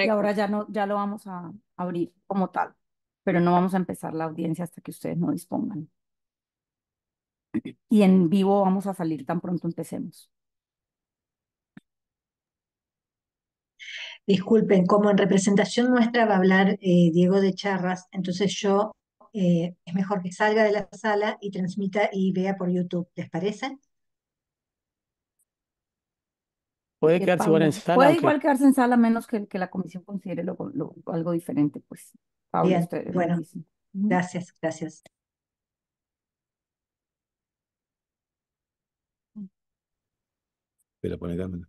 Y ahora ya, no, ya lo vamos a abrir como tal, pero no vamos a empezar la audiencia hasta que ustedes no dispongan. Y en vivo vamos a salir tan pronto empecemos. Disculpen, como en representación nuestra va a hablar eh, Diego de Charras, entonces yo eh, es mejor que salga de la sala y transmita y vea por YouTube. ¿Les parece? Puede quedarse igual en sala. Puede igual quedarse en sala, menos que, que la comisión considere algo diferente, pues. Bien, bueno, gracias, gracias. Espera, pone cámara.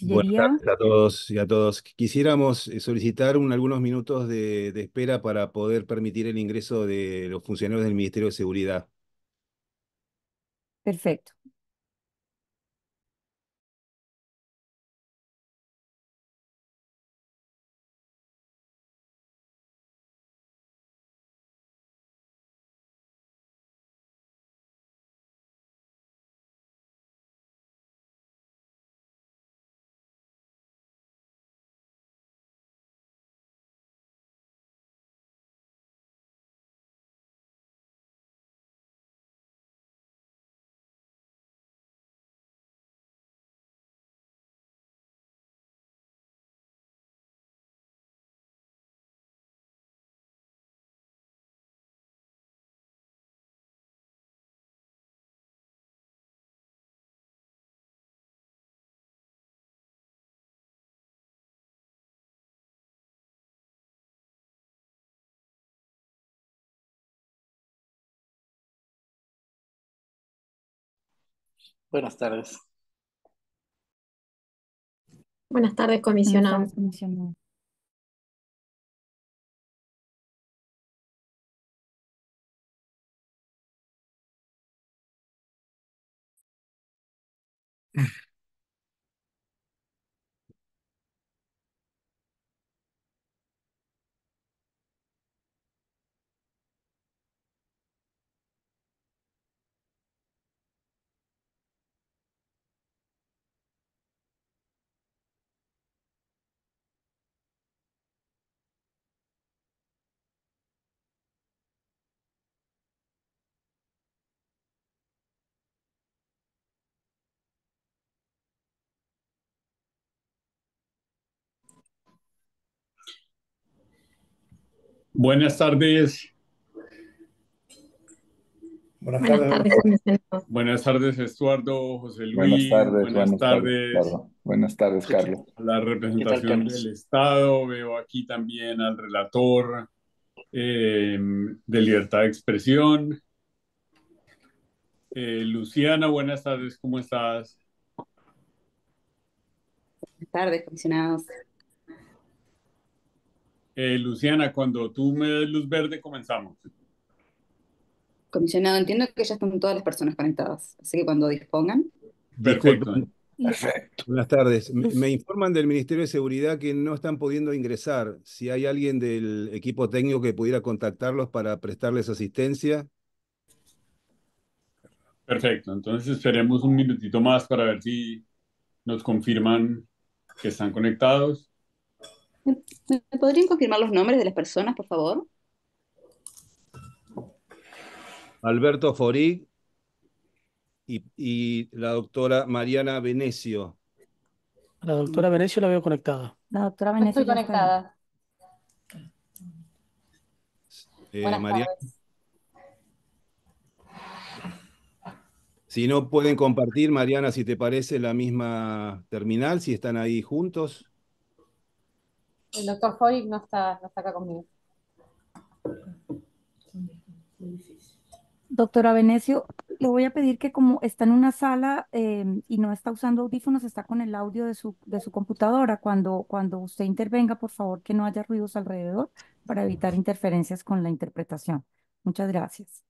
Buenas tardes a todos y a todos. Quisiéramos eh, solicitar algunos minutos de, de espera para poder permitir el ingreso de los funcionarios del Ministerio de Seguridad. Perfecto. Buenas tardes. Buenas tardes, comisionado. Buenas tardes. Buenas tardes. Buenas tardes, Estuardo, José Luis. Buenas tardes. Buenas, tardes. Buenas tardes, Carlos. La representación del Estado. Veo aquí también al relator eh, de libertad de expresión. Eh, Luciana, buenas tardes. ¿Cómo estás? Buenas tardes, comisionados. Eh, Luciana, cuando tú me des luz verde, comenzamos. Comisionado, entiendo que ya están todas las personas conectadas, así que cuando dispongan. Perfecto. Perfecto. Buenas tardes. Me, informan del Ministerio de Seguridad que no están pudiendo ingresar. Si hay alguien del equipo técnico que pudiera contactarlos para prestarles asistencia. Perfecto. Entonces esperemos un minutito más para ver si nos confirman que están conectados. ¿Me podrían confirmar los nombres de las personas, por favor? Alberto Forig y, la doctora Mariana Venecio. La doctora Venecio la veo conectada. La doctora Venecio. Estoy conectada. Eh, si no pueden compartir, Mariana, si te parece la misma terminal, si están ahí juntos. El doctor Foy no está, no está acá conmigo. Doctora Venecio, le voy a pedir que como está en una sala em, y no está usando audífonos, está con el audio de su, de su computadora. Cuando, cuando usted intervenga, por favor, que no haya ruidos alrededor para evitar interferencias con la interpretación. Muchas gracias.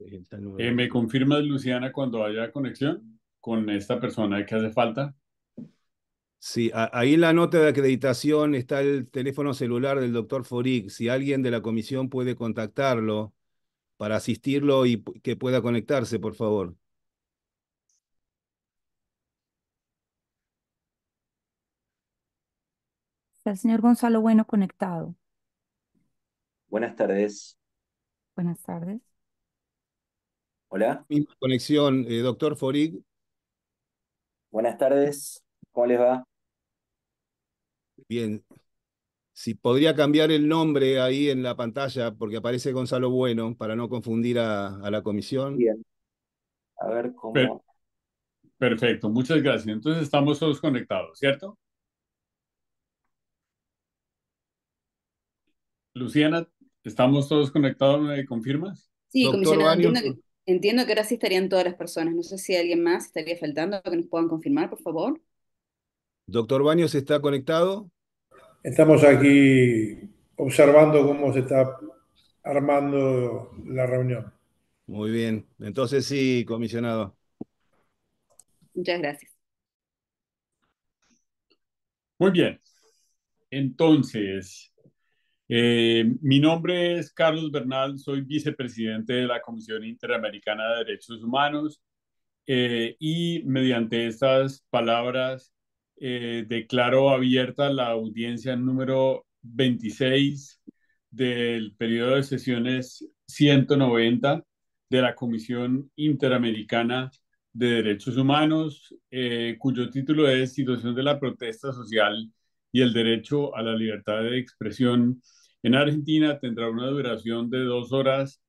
Eh, ¿Me confirmas, Luciana, cuando haya conexión con esta persona que hace falta? Sí, ahí en la nota de acreditación está el teléfono celular del doctor Forig. Si alguien de la comisión puede contactarlo para asistirlo y que pueda conectarse, por favor. Está el señor Gonzalo Bueno conectado. Buenas tardes. Buenas tardes. Hola. conexión, eh, doctor Forig. Buenas tardes. ¿Cómo les va? Bien. Si podría cambiar el nombre ahí en la pantalla, porque aparece Gonzalo Bueno, para no confundir a, la comisión. Bien. A ver cómo. Perfecto, muchas gracias. Entonces estamos todos conectados, ¿cierto? Luciana, ¿estamos todos conectados? ¿Me confirmas? Sí, comisionado, entiendo que, entiendo que ahora sí estarían todas las personas. No sé si alguien más estaría faltando que nos puedan confirmar, por favor. Doctor Baños, ¿está conectado? Estamos aquí observando cómo se está armando la reunión. Muy bien. Entonces sí, comisionado. Muchas gracias. Muy bien. Entonces, eh, mi nombre es Carlos Bernal, soy vicepresidente de la Comisión Interamericana de Derechos Humanos eh, y mediante estas palabras eh, declaro abierta la audiencia número 26 del periodo de sesiones 190 de la Comisión Interamericana de Derechos Humanos, cuyo título es Situación de la protesta social y el derecho a la libertad de expresión en Argentina tendrá una duración de dos horas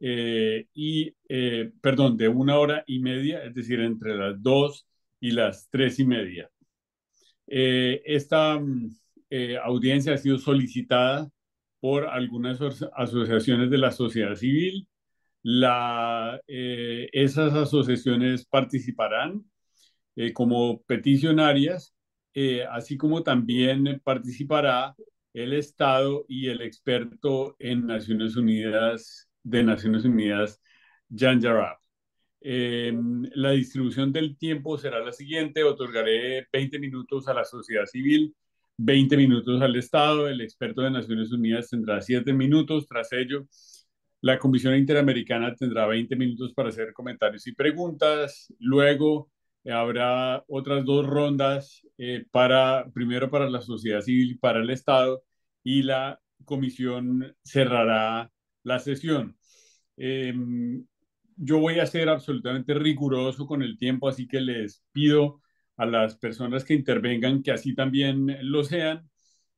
eh, y, eh, perdón, de una hora y media, es decir, entre las dos y las tres y media. Eh, esta mm, audiencia ha sido solicitada por algunas asociaciones de la sociedad civil. La, esas asociaciones participarán como peticionarias, así como también participará el Estado y el experto en Naciones Unidas, de Naciones Unidas, Jan Jarab. Em, la distribución del tiempo será la siguiente, otorgaré 20 minutos a la sociedad civil, 20 minutos al Estado, el experto de Naciones Unidas tendrá 7 minutos, tras ello la Comisión Interamericana tendrá 20 minutos para hacer comentarios y preguntas, luego habrá otras dos rondas eh, para, primero para la sociedad civil y para el Estado, y la comisión cerrará la sesión. Em, yo voy a ser absolutamente riguroso con el tiempo, así que les pido a las personas que intervengan que así también lo sean.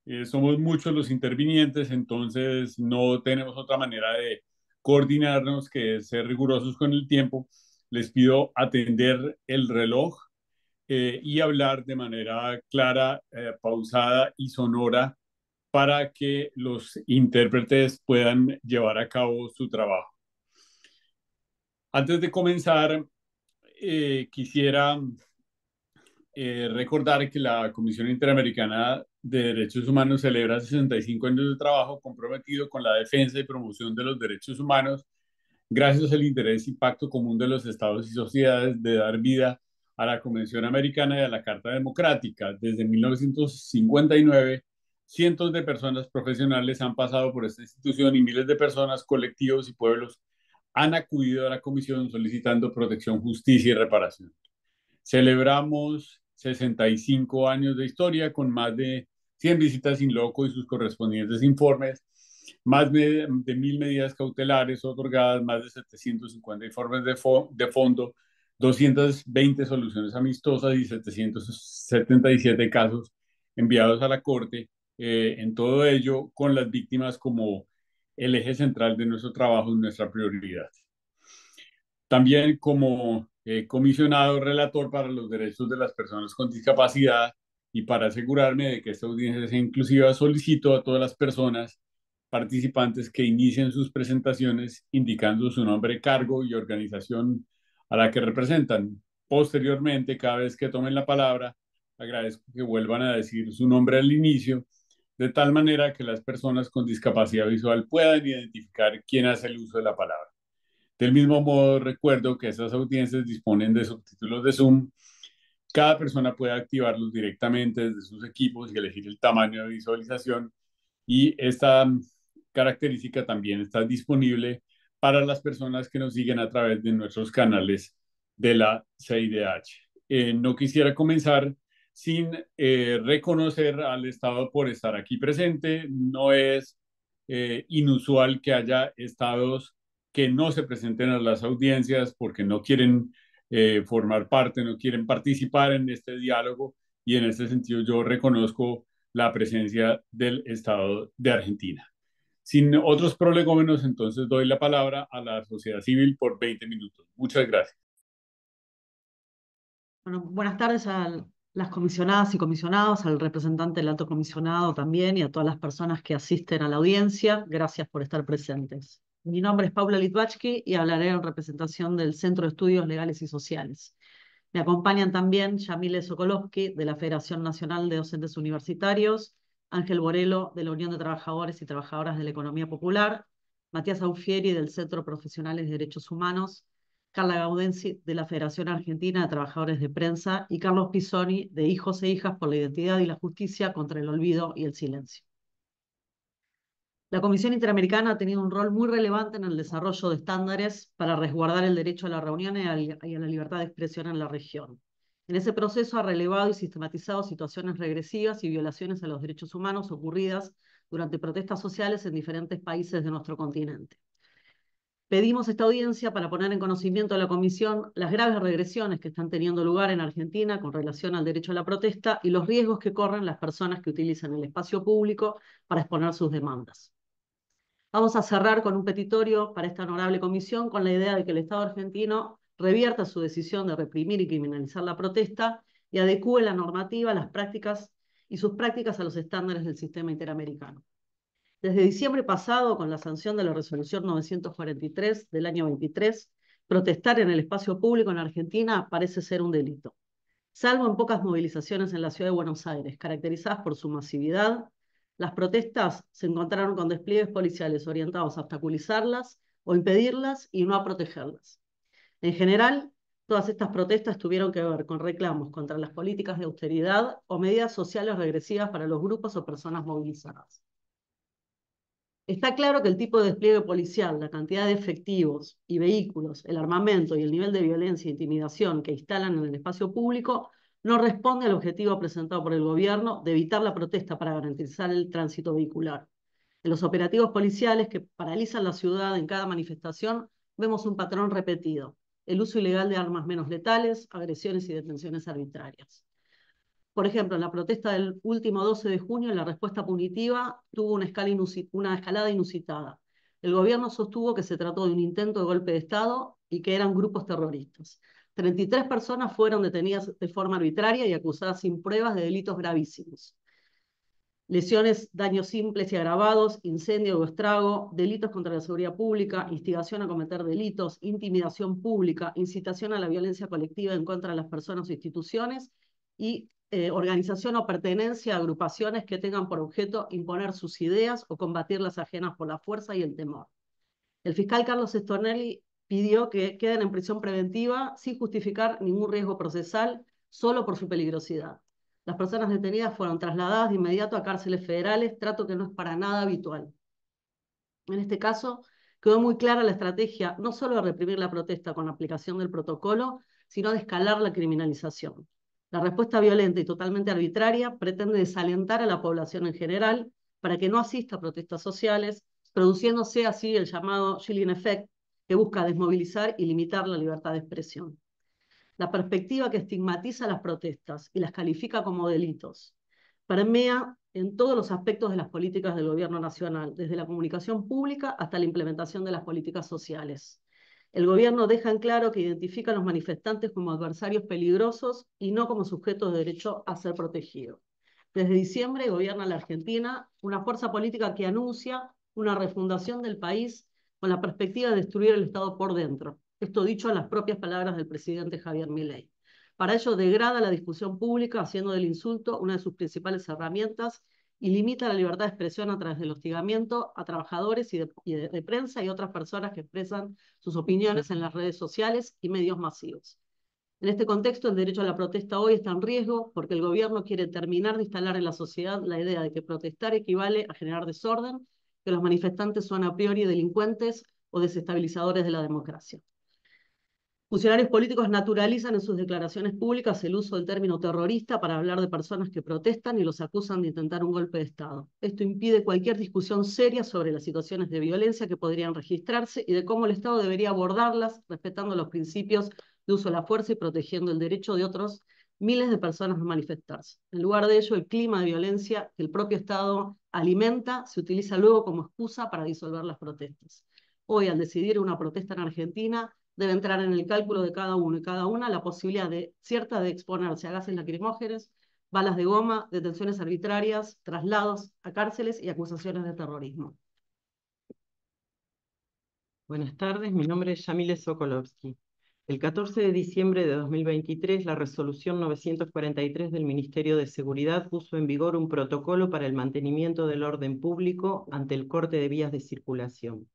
Eh, somos muchos los intervinientes, entonces no tenemos otra manera de coordinarnos que ser rigurosos con el tiempo les pido atender el reloj eh, y hablar de manera clara, eh, pausada y sonora para que los intérpretes puedan llevar a cabo su trabajo. Antes de comenzar, eh, quisiera recordar que la Comisión Interamericana de Derechos Humanos celebra 65 años de trabajo comprometido con la defensa y promoción de los derechos humanos gracias al interés y pacto común de los estados y sociedades de dar vida a la Convención Americana y a la Carta Democrática. Desde 1959, cientos de personas profesionales han pasado por esta institución y miles de personas, colectivos y pueblos han acudido a la Comisión solicitando protección, justicia y reparación. Celebramos 65 años de historia con más de 100 visitas sin loco y sus correspondientes informes más de, mil medidas cautelares otorgadas, más de 750 informes de, de fondo, 220 soluciones amistosas y 777 casos enviados a la Corte. Eh, en todo ello, con las víctimas como el eje central de nuestro trabajo y nuestra prioridad. También como eh, comisionado relator para los derechos de las personas con discapacidad y para asegurarme de que esta audiencia sea inclusiva, solicito a todas las personas participantes que inicien sus presentaciones indicando su nombre, cargo y organización a la que representan. Posteriormente, cada vez que tomen la palabra, agradezco que vuelvan a decir su nombre al inicio, de tal manera que las personas con discapacidad visual puedan identificar quién hace el uso de la palabra. Del mismo modo, recuerdo que estas audiencias disponen de subtítulos de Zoom. cada persona puede activarlos directamente desde sus equipos y elegir el tamaño de visualización. Y esta característica también está disponible para las personas que nos siguen a través de nuestros canales de la CIDH. Eh, no quisiera comenzar sin eh, reconocer al Estado por estar aquí presente. No es eh, inusual que haya estados que no se presenten a las audiencias porque no quieren formar parte, no quieren participar en este diálogo y en este sentido yo reconozco la presencia del Estado de Argentina. Sin otros prolegómenos, entonces doy la palabra a la sociedad civil por 20 minutos. Muchas gracias. Bueno, buenas tardes a las comisionadas y comisionados, al representante del alto comisionado también y a todas las personas que asisten a la audiencia. Gracias por estar presentes. Mi nombre es Paula Litvachki y hablaré en representación del Centro de Estudios Legales y Sociales. Me acompañan también Yamile Sokolowski, de la Federación Nacional de Docentes Universitarios, Ángel Borelo, de la Unión de Trabajadores y Trabajadoras de la Economía Popular, Matías Aufieri, del Centro Profesionales de Derechos Humanos, Carla Gaudensi, de la Federación Argentina de Trabajadores de Prensa, y Carlos Pisoni, de Hijos e Hijas por la Identidad y la Justicia contra el Olvido y el Silencio. La Comisión Interamericana ha tenido un rol muy relevante en el desarrollo de estándares para resguardar el derecho a la reunión y a la libertad de expresión en la región. En ese proceso ha relevado y sistematizado situaciones regresivas y violaciones a los derechos humanos ocurridas durante protestas sociales en diferentes países de nuestro continente. Pedimos esta audiencia para poner en conocimiento de la Comisión las graves regresiones que están teniendo lugar en Argentina con relación al derecho a la protesta y los riesgos que corren las personas que utilizan el espacio público para exponer sus demandas. Vamos a cerrar con un petitorio para esta honorable comisión con la idea de que el Estado argentino revierta su decisión de reprimir y criminalizar la protesta y adecue la normativa, las prácticas y sus prácticas a los estándares del sistema interamericano. Desde diciembre pasado, con la sanción de la resolución 943 del año 23, protestar en el espacio público en Argentina parece ser un delito, salvo en pocas movilizaciones en la ciudad de Buenos Aires, caracterizadas por su masividad. Las protestas se encontraron con despliegues policiales orientados a obstaculizarlas o impedirlas y no a protegerlas. En general, todas estas protestas tuvieron que ver con reclamos contra las políticas de austeridad o medidas sociales regresivas para los grupos o personas movilizadas. Está claro que el tipo de despliegue policial, la cantidad de efectivos y vehículos, el armamento y el nivel de violencia e intimidación que instalan en el espacio público no responde al objetivo presentado por el gobierno de evitar la protesta para garantizar el tránsito vehicular. En los operativos policiales que paralizan la ciudad en cada manifestación vemos un patrón repetido el uso ilegal de armas menos letales, agresiones y detenciones arbitrarias. Por ejemplo, en la protesta del último 12 de junio, la respuesta punitiva tuvo una, una escalada inusitada. El gobierno sostuvo que se trató de un intento de golpe de Estado y que eran grupos terroristas. 33 personas fueron detenidas de forma arbitraria y acusadas sin pruebas de delitos gravísimos lesiones, daños simples y agravados, incendio o estrago, delitos contra la seguridad pública, instigación a cometer delitos, intimidación pública, incitación a la violencia colectiva en contra de las personas o instituciones y eh, organización o pertenencia a agrupaciones que tengan por objeto imponer sus ideas o combatir las ajenas por la fuerza y el temor. El fiscal Carlos Estornelli pidió que queden en prisión preventiva sin justificar ningún riesgo procesal, solo por su peligrosidad. Las personas detenidas fueron trasladadas de inmediato a cárceles federales, trato que no es para nada habitual. En este caso, quedó muy clara la estrategia no solo de reprimir la protesta con la aplicación del protocolo, sino de escalar la criminalización. La respuesta violenta y totalmente arbitraria pretende desalentar a la población en general para que no asista a protestas sociales, produciéndose así el llamado chilling effect, que busca desmovilizar y limitar la libertad de expresión la perspectiva que estigmatiza las protestas y las califica como delitos, permea en todos los aspectos de las políticas del gobierno nacional, desde la comunicación pública hasta la implementación de las políticas sociales. El gobierno deja en claro que identifica a los manifestantes como adversarios peligrosos y no como sujetos de derecho a ser protegidos. Desde diciembre gobierna la Argentina una fuerza política que anuncia una refundación del país con la perspectiva de destruir el Estado por dentro, esto dicho en las propias palabras del presidente Javier Milei. Para ello degrada la discusión pública, haciendo del insulto una de sus principales herramientas y limita la libertad de expresión a través del hostigamiento a trabajadores y de, prensa y otras personas que expresan sus opiniones en las redes sociales y medios masivos. En este contexto, el derecho a la protesta hoy está en riesgo porque el gobierno quiere terminar de instalar en la sociedad la idea de que protestar equivale a generar desorden, que los manifestantes son a priori delincuentes o desestabilizadores de la democracia. Funcionarios políticos naturalizan en sus declaraciones públicas el uso del término terrorista para hablar de personas que protestan y los acusan de intentar un golpe de Estado. Esto impide cualquier discusión seria sobre las situaciones de violencia que podrían registrarse y de cómo el Estado debería abordarlas respetando los principios de uso de la fuerza y protegiendo el derecho de otros miles de personas a manifestarse. En lugar de ello, el clima de violencia que el propio Estado alimenta se utiliza luego como excusa para disolver las protestas. Hoy, al decidir una protesta en Argentina, debe entrar en el cálculo de cada uno y cada una la posibilidad de, cierta de exponerse a gases lacrimógenos, balas de goma, detenciones arbitrarias, traslados a cárceles y acusaciones de terrorismo. Buenas tardes, mi nombre es Yamile Sokolovsky. El 14 de diciembre de 2023, la resolución 943 del Ministerio de Seguridad puso en vigor un protocolo para el mantenimiento del orden público ante el corte de vías de circulación.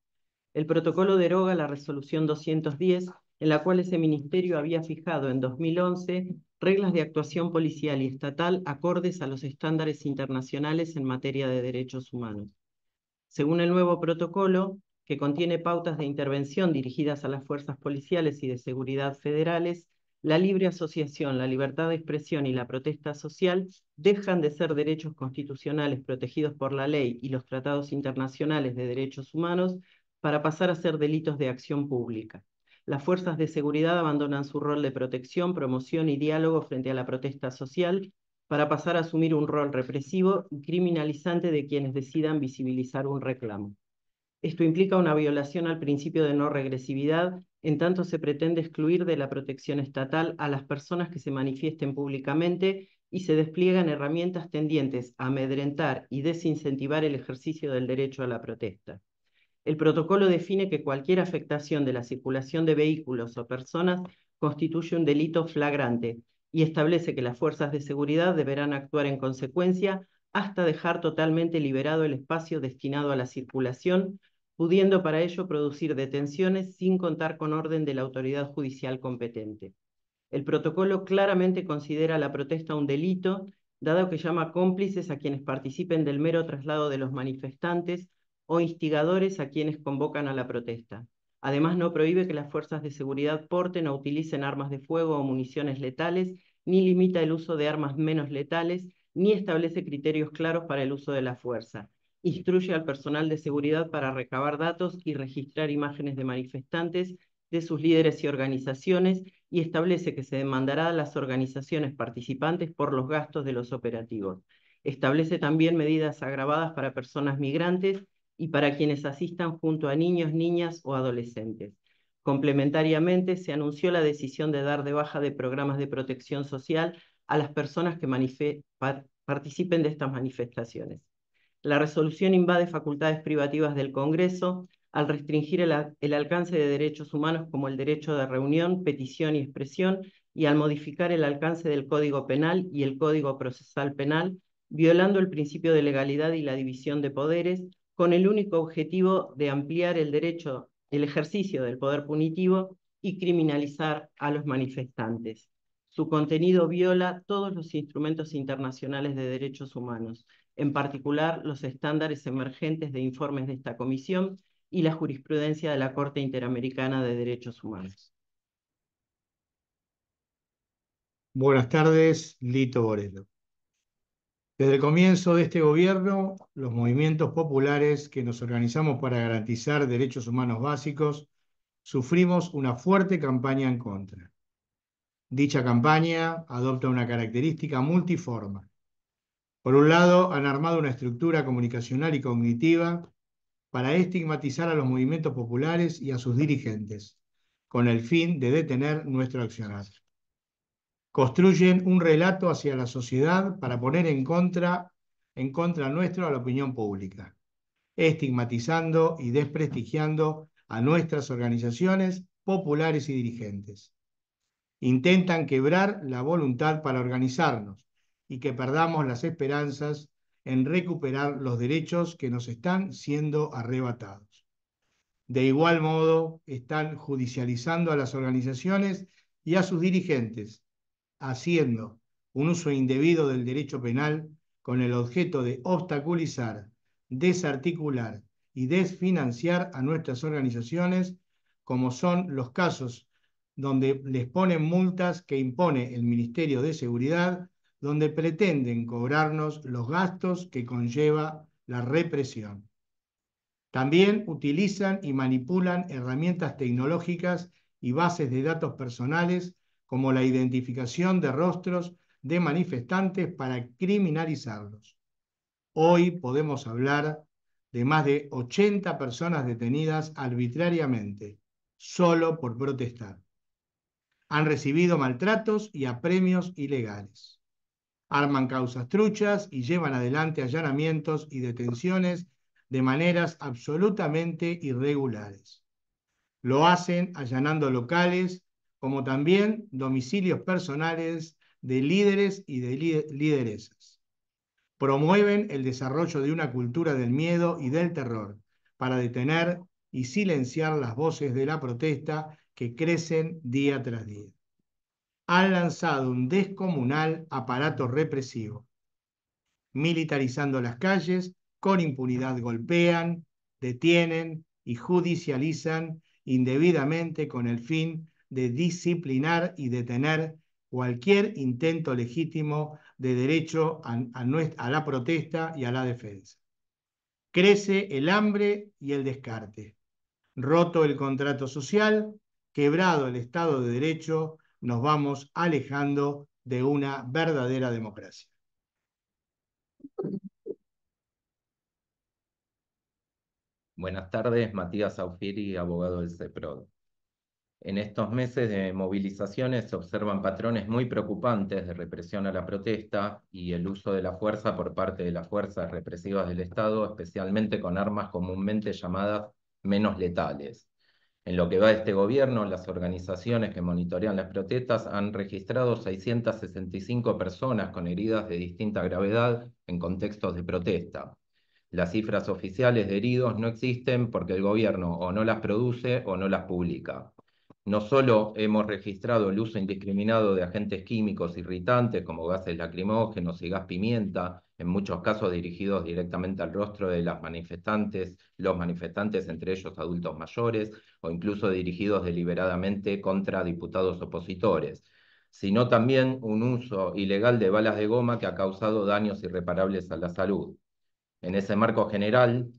El protocolo deroga la resolución 210, en la cual ese ministerio había fijado en 2011 reglas de actuación policial y estatal acordes a los estándares internacionales en materia de derechos humanos. Según el nuevo protocolo, que contiene pautas de intervención dirigidas a las fuerzas policiales y de seguridad federales, la libre asociación, la libertad de expresión y la protesta social dejan de ser derechos constitucionales protegidos por la ley y los tratados internacionales de derechos humanos para pasar a ser delitos de acción pública. Las fuerzas de seguridad abandonan su rol de protección, promoción y diálogo frente a la protesta social para pasar a asumir un rol represivo y criminalizante de quienes decidan visibilizar un reclamo. Esto implica una violación al principio de no regresividad, en tanto se pretende excluir de la protección estatal a las personas que se manifiesten públicamente y se despliegan herramientas tendientes a amedrentar y desincentivar el ejercicio del derecho a la protesta. El protocolo define que cualquier afectación de la circulación de vehículos o personas constituye un delito flagrante y establece que las fuerzas de seguridad deberán actuar en consecuencia hasta dejar totalmente liberado el espacio destinado a la circulación, pudiendo para ello producir detenciones sin contar con orden de la autoridad judicial competente. El protocolo claramente considera la protesta un delito, dado que llama cómplices a quienes participen del mero traslado de los manifestantes o instigadores a quienes convocan a la protesta. Además, no prohíbe que las fuerzas de seguridad porten o utilicen armas de fuego o municiones letales, ni limita el uso de armas menos letales, ni establece criterios claros para el uso de la fuerza. Instruye al personal de seguridad para recabar datos y registrar imágenes de manifestantes, de sus líderes y organizaciones, y establece que se demandará a las organizaciones participantes por los gastos de los operativos. Establece también medidas agravadas para personas migrantes y para quienes asistan junto a niños, niñas o adolescentes. Complementariamente, se anunció la decisión de dar de baja de programas de protección social a las personas que participen de estas manifestaciones. La resolución invade facultades privativas del Congreso al restringir el, alcance de derechos humanos como el derecho de reunión, petición y expresión y al modificar el alcance del Código Penal y el Código Procesal Penal, violando el principio de legalidad y la división de poderes, con el único objetivo de ampliar el derecho, el ejercicio del poder punitivo y criminalizar a los manifestantes. Su contenido viola todos los instrumentos internacionales de derechos humanos, en particular los estándares emergentes de informes de esta comisión y la jurisprudencia de la Corte Interamericana de Derechos Humanos. Buenas tardes, Lito Borelo. Desde el comienzo de este gobierno, los movimientos populares que nos organizamos para garantizar derechos humanos básicos sufrimos una fuerte campaña en contra. Dicha campaña adopta una característica multiforme. Por un lado, han armado una estructura comunicacional y cognitiva para estigmatizar a los movimientos populares y a sus dirigentes, con el fin de detener nuestro accionar construyen un relato hacia la sociedad para poner en contra, en contra nuestro a la opinión pública, estigmatizando y desprestigiando a nuestras organizaciones populares y dirigentes. Intentan quebrar la voluntad para organizarnos y que perdamos las esperanzas en recuperar los derechos que nos están siendo arrebatados. De igual modo, están judicializando a las organizaciones y a sus dirigentes, haciendo un uso indebido del derecho penal con el objeto de obstaculizar, desarticular y desfinanciar a nuestras organizaciones, como son los casos donde les ponen multas que impone el Ministerio de Seguridad, donde pretenden cobrarnos los gastos que conlleva la represión. También utilizan y manipulan herramientas tecnológicas y bases de datos personales como la identificación de rostros de manifestantes para criminalizarlos. Hoy podemos hablar de más de 80 personas detenidas arbitrariamente, solo por protestar. Han recibido maltratos y apremios ilegales. Arman causas truchas y llevan adelante allanamientos y detenciones de maneras absolutamente irregulares. Lo hacen allanando locales como también domicilios personales de líderes y de lideresas. Promueven el desarrollo de una cultura del miedo y del terror para detener y silenciar las voces de la protesta que crecen día tras día. Han lanzado un descomunal aparato represivo, militarizando las calles, con impunidad golpean, detienen y judicializan indebidamente con el fin de disciplinar y detener cualquier intento legítimo de derecho a, la protesta y a la defensa. Crece el hambre y el descarte. Roto el contrato social, quebrado el Estado de Derecho, nos vamos alejando de una verdadera democracia. Buenas tardes, Matías Aufiri, abogado del CEPROD. En estos meses de movilizaciones se observan patrones muy preocupantes de represión a la protesta y el uso de la fuerza por parte de las fuerzas represivas del Estado, especialmente con armas comúnmente llamadas menos letales. En lo que va de este gobierno, las organizaciones que monitorean las protestas han registrado 665 personas con heridas de distinta gravedad en contextos de protesta. Las cifras oficiales de heridos no existen porque el gobierno o no las produce o no las publica. No solo hemos registrado el uso indiscriminado de agentes químicos irritantes como gases lacrimógenos y gas pimienta, en muchos casos dirigidos directamente al rostro de las manifestantes, los manifestantes, entre ellos adultos mayores, o incluso dirigidos deliberadamente contra diputados opositores, sino también un uso ilegal de balas de goma que ha causado daños irreparables a la salud. En ese marco general,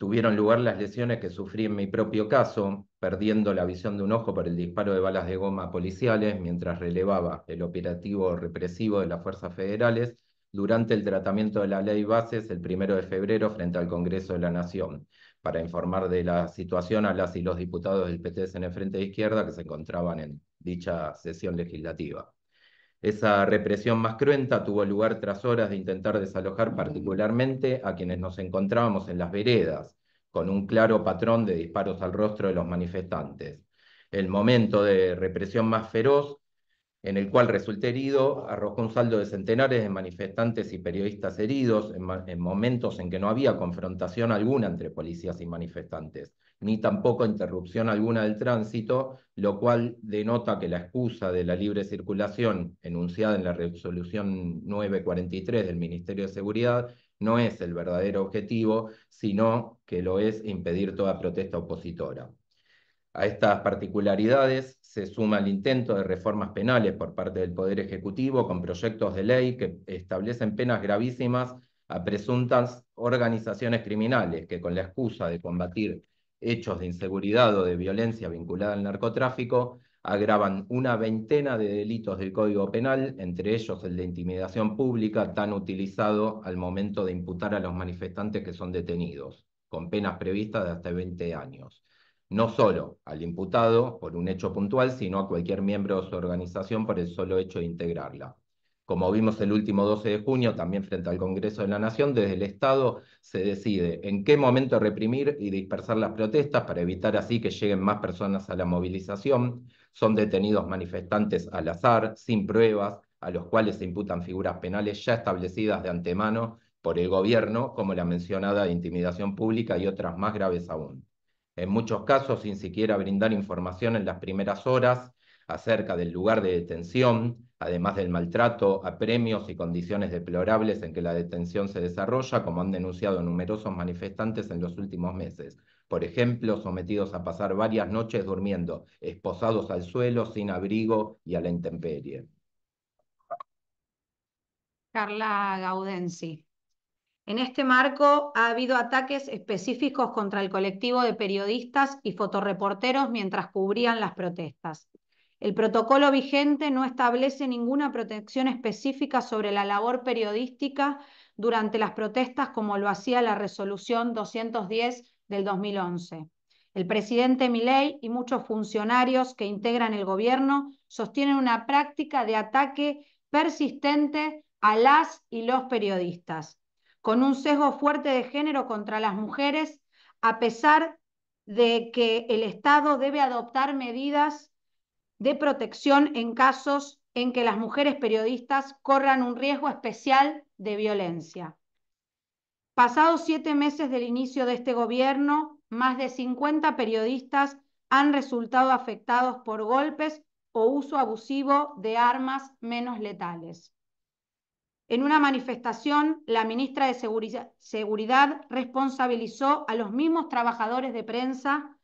tuvieron lugar las lesiones que sufrí en mi propio caso, perdiendo la visión de un ojo por el disparo de balas de goma policiales mientras relevaba el operativo represivo de las fuerzas federales durante el tratamiento de la ley bases el primero de febrero frente al Congreso de la Nación, para informar de la situación a las y los diputados del PTS en el Frente de Izquierda que se encontraban en dicha sesión legislativa. Esa represión más cruenta tuvo lugar tras horas de intentar desalojar particularmente a quienes nos encontrábamos en las veredas, con un claro patrón de disparos al rostro de los manifestantes. El momento de represión más feroz en el cual resulté herido, arrojó un saldo de centenares de manifestantes y periodistas heridos en, en, momentos en que no había confrontación alguna entre policías y manifestantes, ni tampoco interrupción alguna del tránsito, lo cual denota que la excusa de la libre circulación enunciada en la resolución 943 del Ministerio de Seguridad no es el verdadero objetivo, sino que lo es impedir toda protesta opositora. A estas particularidades se suma el intento de reformas penales por parte del Poder Ejecutivo con proyectos de ley que establecen penas gravísimas a presuntas organizaciones criminales que con la excusa de combatir hechos de inseguridad o de violencia vinculada al narcotráfico agravan una veintena de delitos del Código Penal, entre ellos el de intimidación pública, tan utilizado al momento de imputar a los manifestantes que son detenidos, con penas previstas de hasta 20 años no solo al imputado por un hecho puntual, sino a cualquier miembro de su organización por el solo hecho de integrarla. Como vimos el último 12 de junio, también frente al Congreso de la Nación, desde el Estado se decide en qué momento reprimir y dispersar las protestas para evitar así que lleguen más personas a la movilización. Son detenidos manifestantes al azar, sin pruebas, a los cuales se imputan figuras penales ya establecidas de antemano por el gobierno, como la mencionada intimidación pública y otras más graves aún en muchos casos sin siquiera brindar información en las primeras horas, acerca del lugar de detención, además del maltrato, apremios y condiciones deplorables en que la detención se desarrolla, como han denunciado numerosos manifestantes en los últimos meses. Por ejemplo, sometidos a pasar varias noches durmiendo, esposados al suelo, sin abrigo y a la intemperie. Carla Gaudensi. En este marco ha habido ataques específicos contra el colectivo de periodistas y fotoreporteros mientras cubrían las protestas. El protocolo vigente no establece ninguna protección específica sobre la labor periodística durante las protestas como lo hacía la resolución 210 del 2011. El presidente Milei y muchos funcionarios que integran el gobierno sostienen una práctica de ataque persistente a las y los periodistas, con un sesgo fuerte de género contra las mujeres, a pesar de que el Estado debe adoptar medidas de protección en casos en que las mujeres periodistas corran un riesgo especial de violencia. Pasados siete meses del inicio de este gobierno, más de 50 periodistas han resultado afectados por golpes o uso abusivo de armas menos letales. En una manifestación, la ministra de Seguridad responsabilizó a los mismos trabajadores de prensa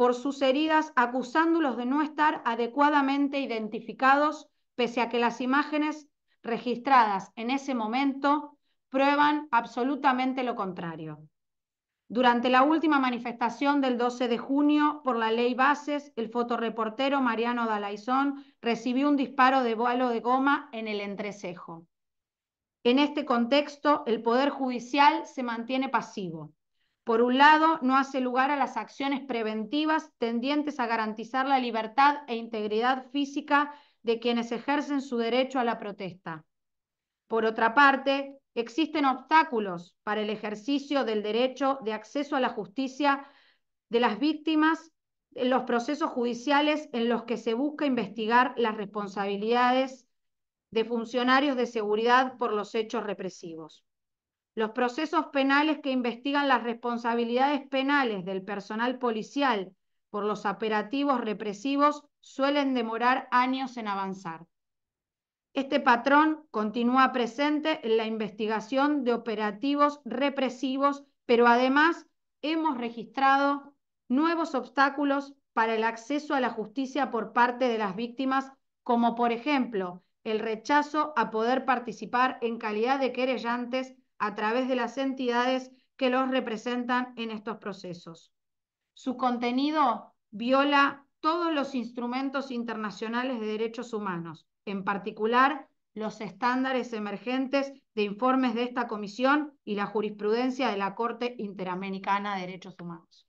por sus heridas, acusándolos de no estar adecuadamente identificados, pese a que las imágenes registradas en ese momento prueban absolutamente lo contrario. Durante la última manifestación del 12 de junio por la ley Bases, el fotoreportero Mariano Dalaizón recibió un disparo de vuelo de goma en el entrecejo. En este contexto, el Poder Judicial se mantiene pasivo. Por un lado, no hace lugar a las acciones preventivas tendientes a garantizar la libertad e integridad física de quienes ejercen su derecho a la protesta. Por otra parte, existen obstáculos para el ejercicio del derecho de acceso a la justicia de las víctimas en los procesos judiciales en los que se busca investigar las responsabilidades de funcionarios de seguridad por los hechos represivos. Los procesos penales que investigan las responsabilidades penales del personal policial por los operativos represivos suelen demorar años en avanzar. Este patrón continúa presente en la investigación de operativos represivos, pero además hemos registrado nuevos obstáculos para el acceso a la justicia por parte de las víctimas, como por ejemplo el rechazo a poder participar en calidad de querellantes a través de las entidades que los representan en estos procesos. Su contenido viola todos los instrumentos internacionales de derechos humanos, en particular los estándares emergentes de informes de esta comisión y la jurisprudencia de la Corte Interamericana de Derechos Humanos.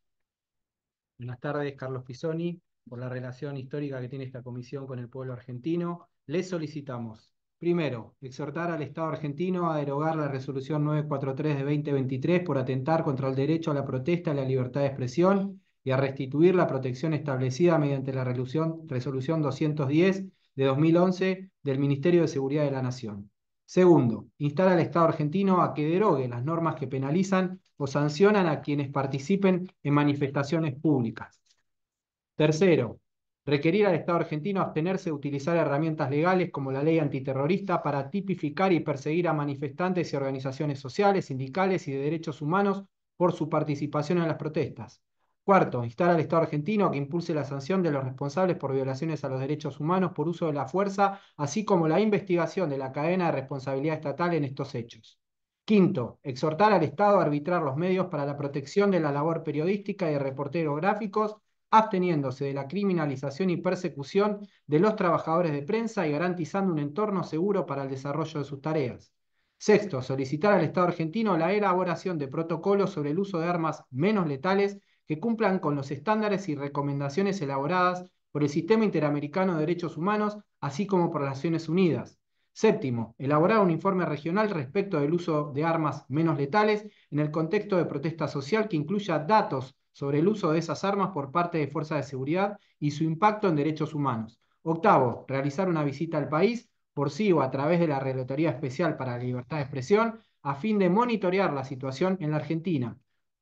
Buenas tardes, Carlos Pisoni, por la relación histórica que tiene esta comisión con el pueblo argentino le solicitamos, primero, exhortar al Estado argentino a derogar la resolución 943 de 2023 por atentar contra el derecho a la protesta y la libertad de expresión y a restituir la protección establecida mediante la resolución, resolución 210 de 2011 del Ministerio de Seguridad de la Nación. Segundo, instar al Estado argentino a que derogue las normas que penalizan o sancionan a quienes participen en manifestaciones públicas. Tercero, requerir al Estado argentino abstenerse de utilizar herramientas legales como la ley antiterrorista para tipificar y perseguir a manifestantes y organizaciones sociales, sindicales y de derechos humanos por su participación en las protestas. Cuarto, instar al Estado argentino a que impulse la sanción de los responsables por violaciones a los derechos humanos por uso de la fuerza, así como la investigación de la cadena de responsabilidad estatal en estos hechos. Quinto, exhortar al Estado a arbitrar los medios para la protección de la labor periodística y de reporteros gráficos absteniéndose de la criminalización y persecución de los trabajadores de prensa y garantizando un entorno seguro para el desarrollo de sus tareas. Sexto, solicitar al Estado argentino la elaboración de protocolos sobre el uso de armas menos letales que cumplan con los estándares y recomendaciones elaboradas por el Sistema Interamericano de Derechos Humanos, así como por las Naciones Unidas. Séptimo, elaborar un informe regional respecto del uso de armas menos letales en el contexto de protesta social que incluya datos sobre el uso de esas armas por parte de fuerzas de seguridad y su impacto en derechos humanos. Octavo, realizar una visita al país por sí o a través de la Relatoría Especial para la Libertad de Expresión a fin de monitorear la situación en la Argentina.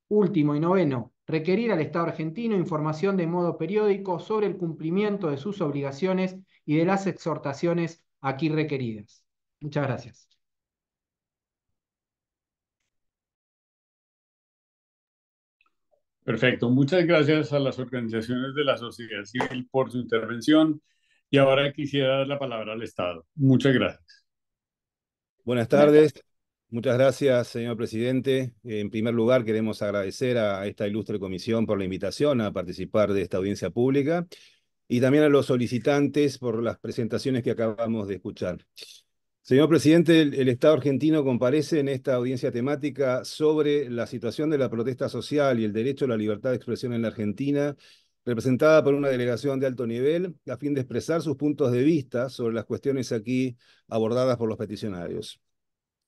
Último y noveno, requerir al Estado argentino información de modo periódico sobre el cumplimiento de sus obligaciones y de las exhortaciones aquí requeridas. Muchas gracias. Perfecto. Muchas gracias a las organizaciones de la sociedad civil por su intervención. Y ahora quisiera dar la palabra al Estado. Muchas gracias. Buenas tardes. Muchas gracias, señor presidente. En primer lugar, queremos agradecer a esta ilustre comisión por la invitación a participar de esta audiencia pública y también a los solicitantes por las presentaciones que acabamos de escuchar. Señor presidente, el, Estado argentino comparece en esta audiencia temática sobre la situación de la protesta social y el derecho a la libertad de expresión en la Argentina, representada por una delegación de alto nivel, a fin de expresar sus puntos de vista sobre las cuestiones aquí abordadas por los peticionarios.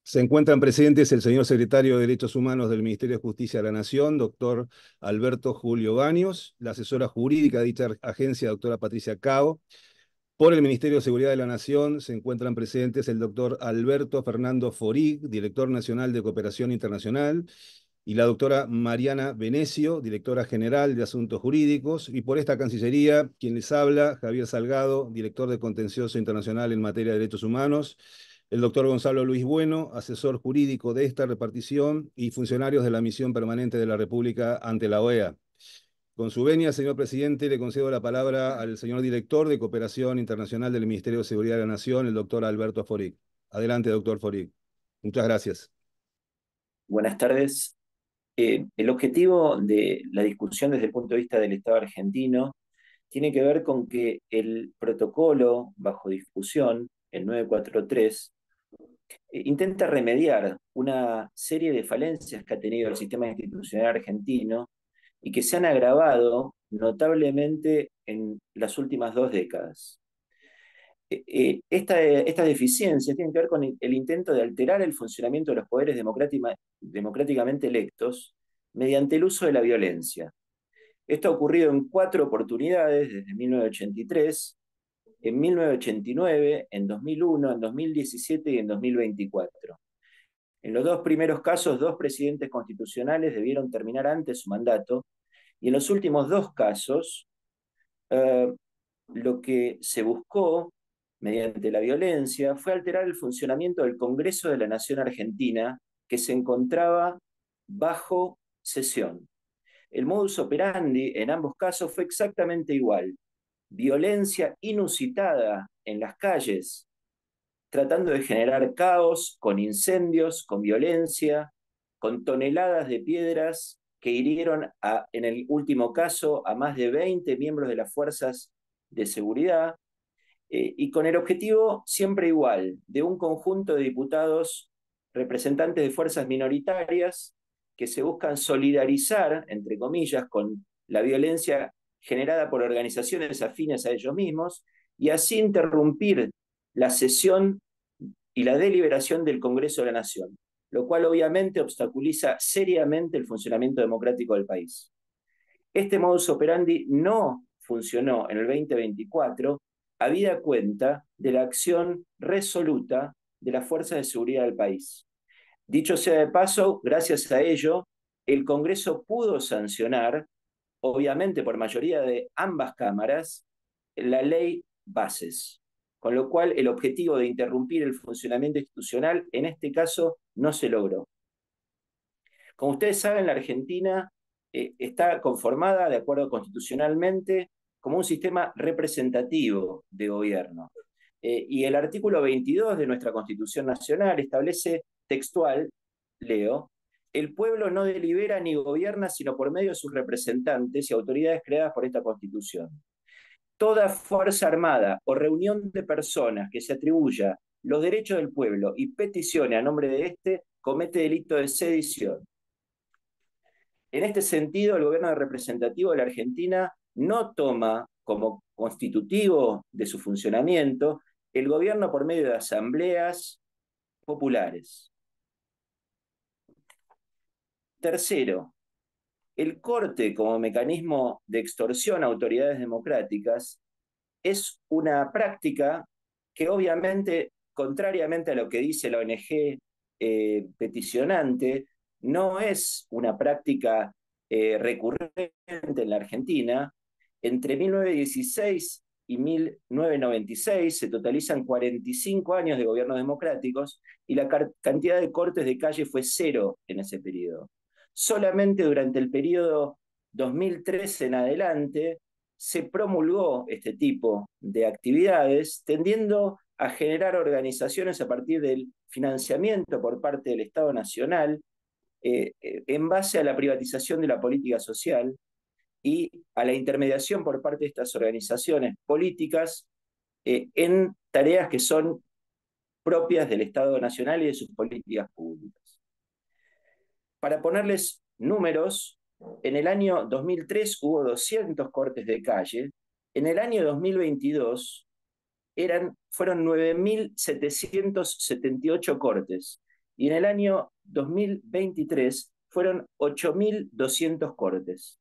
Se encuentran presentes el señor secretario de Derechos Humanos del Ministerio de Justicia de la Nación, doctor Alberto Julio Baños, la asesora jurídica de dicha agencia, doctora Patricia Cao. Por el Ministerio de Seguridad de la Nación se encuentran presentes el doctor Alberto Fernando Forig, director nacional de Cooperación Internacional, y la doctora Mariana Venecio, directora general de Asuntos Jurídicos, y por esta Cancillería, quien les habla, Javier Salgado, director de Contencioso Internacional en materia de derechos humanos, el doctor Gonzalo Luis Bueno, asesor jurídico de esta repartición y funcionarios de la Misión Permanente de la República ante la OEA. Con su venia, señor presidente, le concedo la palabra al señor director de Cooperación Internacional del Ministerio de Seguridad de la Nación, el doctor Alberto Foric. Adelante, doctor Foric. Muchas gracias. Buenas tardes. Eh, el objetivo de la discusión desde el punto de vista del Estado argentino tiene que ver con que el protocolo bajo discusión, el 943, eh, intenta remediar una serie de falencias que ha tenido el sistema institucional argentino y que se han agravado notablemente en las últimas dos décadas. Eh, eh, estas deficiencias tienen que ver con el intento de alterar el funcionamiento de los poderes democráticamente electos mediante el uso de la violencia. Esto ha ocurrido en cuatro oportunidades desde 1983 en 1989, en 2001, en 2017 y en 2024. En los dos primeros casos, dos presidentes constitucionales debieron terminar antes su mandato, y en los últimos dos casos, eh, lo que se buscó mediante la violencia fue alterar el funcionamiento del Congreso de la Nación Argentina, que se encontraba bajo sesión. El modus operandi en ambos casos fue exactamente igual violencia inusitada en las calles, tratando de generar caos con incendios, con violencia, con toneladas de piedras que hirieron, en el último caso, a más de 20 miembros de las fuerzas de seguridad, eh, y con el objetivo siempre igual, de un conjunto de diputados representantes de fuerzas minoritarias que se buscan solidarizar, entre comillas, con la violencia generada por organizaciones afines a ellos mismos y así interrumpir la sesión y la deliberación del Congreso de la Nación, lo cual obviamente obstaculiza seriamente el funcionamiento democrático del país. Este modus operandi no funcionó en el 2024 habida cuenta de la acción resoluta de las fuerzas de seguridad del país. Dicho sea de paso, gracias a ello, el Congreso pudo sancionar obviamente por mayoría de ambas cámaras, la ley bases, con lo cual el objetivo de interrumpir el funcionamiento institucional en este caso no se logró. Como ustedes saben, la Argentina eh, está conformada, de acuerdo constitucionalmente, como un sistema representativo de gobierno. Eh, y el artículo 22 de nuestra Constitución Nacional establece textual, leo, el pueblo no delibera ni gobierna sino por medio de sus representantes y autoridades creadas por esta Constitución. Toda fuerza armada o reunión de personas que se atribuya los derechos del pueblo y peticione a nombre de éste comete delito de sedición. En este sentido, el gobierno representativo de la Argentina no toma como constitutivo de su funcionamiento el gobierno por medio de asambleas populares. Tercero, el corte como mecanismo de extorsión a autoridades democráticas es una práctica que obviamente, contrariamente a lo que dice la ONG eh, peticionante, no es una práctica eh, recurrente en la Argentina, entre 1916 y 1996 se totalizan 45 años de gobiernos democráticos y la cantidad de cortes de calle fue cero en ese periodo. Solamente durante el periodo 2013 en adelante se promulgó este tipo de actividades, tendiendo a generar organizaciones a partir del financiamiento por parte del Estado Nacional eh, eh, en base a la privatización de la política social y a la intermediación por parte de estas organizaciones políticas eh, en tareas que son propias del Estado Nacional y de sus políticas públicas. Para ponerles números, en el año 2003 hubo 200 cortes de calle, en el año 2022 eran, fueron 9.778 cortes y en el año 2023 fueron 8.200 cortes.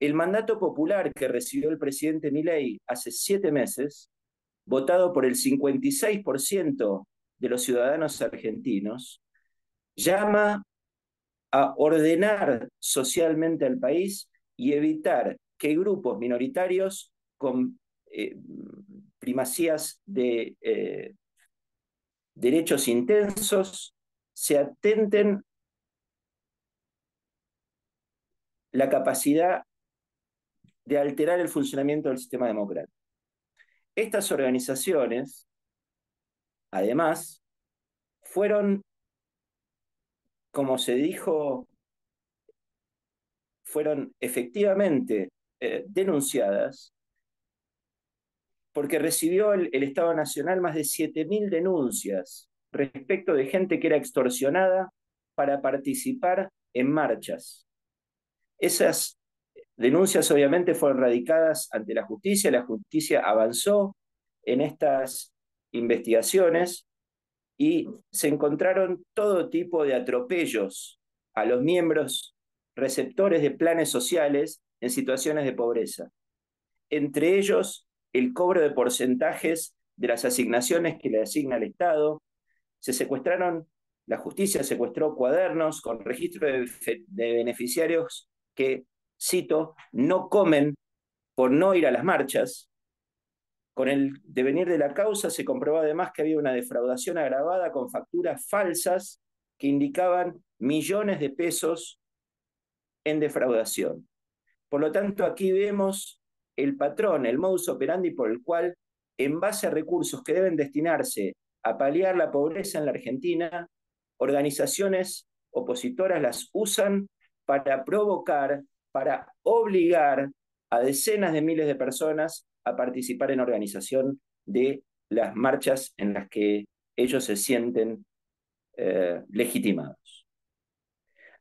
El mandato popular que recibió el presidente Milei hace siete meses, votado por el 56% de los ciudadanos argentinos, llama a ordenar socialmente al país y evitar que grupos minoritarios con eh, primacías de eh, derechos intensos se atenten la capacidad de alterar el funcionamiento del sistema democrático. Estas organizaciones, además, fueron, como se dijo, fueron efectivamente eh, denunciadas porque recibió el, el Estado Nacional más de 7.000 denuncias respecto de gente que era extorsionada para participar en marchas. Esas denuncias obviamente fueron radicadas ante la justicia, la justicia avanzó en estas investigaciones y se encontraron todo tipo de atropellos a los miembros receptores de planes sociales en situaciones de pobreza. Entre ellos, el cobro de porcentajes de las asignaciones que le asigna el Estado, se secuestraron, la justicia secuestró cuadernos con registro de, beneficiarios que, cito, no comen por no ir a las marchas. Con el devenir de la causa se comprobó además que había una defraudación agravada con facturas falsas que indicaban millones de pesos en defraudación. Por lo tanto, aquí vemos el patrón, el modus operandi por el cual, en base a recursos que deben destinarse a paliar la pobreza en la Argentina, organizaciones opositoras las usan para provocar, para obligar a decenas de miles de personas a participar en organización de las marchas en las que ellos se sienten eh, legitimados.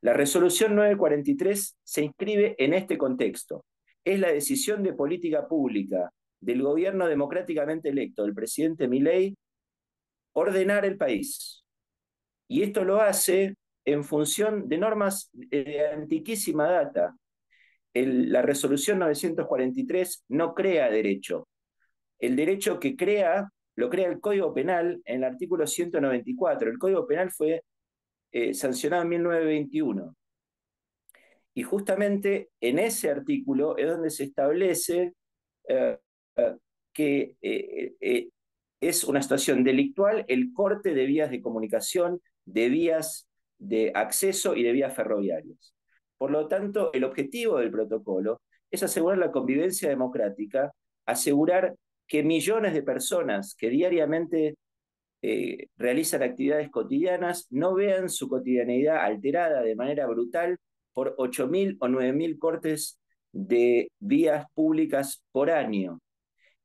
La resolución 943 se inscribe en este contexto. Es la decisión de política pública del gobierno democráticamente electo, del presidente Milei, ordenar el país. Y esto lo hace en función de normas de antiquísima data. La resolución 943 no crea derecho. El derecho que crea lo crea el Código Penal en el artículo 194. El Código Penal fue eh, sancionado en 1921. Y justamente en ese artículo es donde se establece eh, eh, que es una situación delictual el corte de vías de comunicación, de vías de acceso y de vías ferroviarias. Por lo tanto, el objetivo del protocolo es asegurar la convivencia democrática, asegurar que millones de personas que diariamente eh, realizan actividades cotidianas no vean su cotidianeidad alterada de manera brutal por 8.000 o 9.000 cortes de vías públicas por año.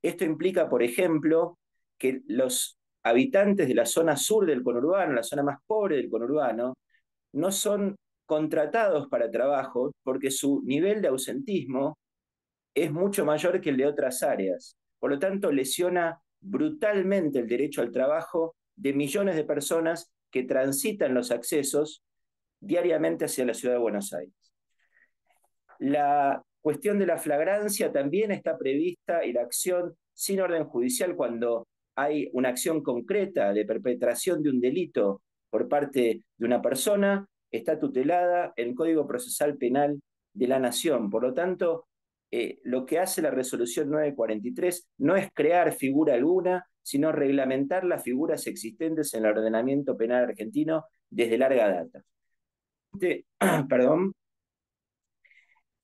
Esto implica, por ejemplo, que los habitantes de la zona sur del conurbano, la zona más pobre del conurbano, no son contratados para trabajo porque su nivel de ausentismo es mucho mayor que el de otras áreas. Por lo tanto, lesiona brutalmente el derecho al trabajo de millones de personas que transitan los accesos diariamente hacia la ciudad de Buenos Aires. La cuestión de la flagrancia también está prevista y la acción sin orden judicial cuando hay una acción concreta de perpetración de un delito por parte de una persona, está tutelada en el Código Procesal Penal de la nación. Por lo tanto, eh, lo que hace la resolución 943 no es crear figura alguna, sino reglamentar las figuras existentes en el ordenamiento penal argentino desde larga data. perdón,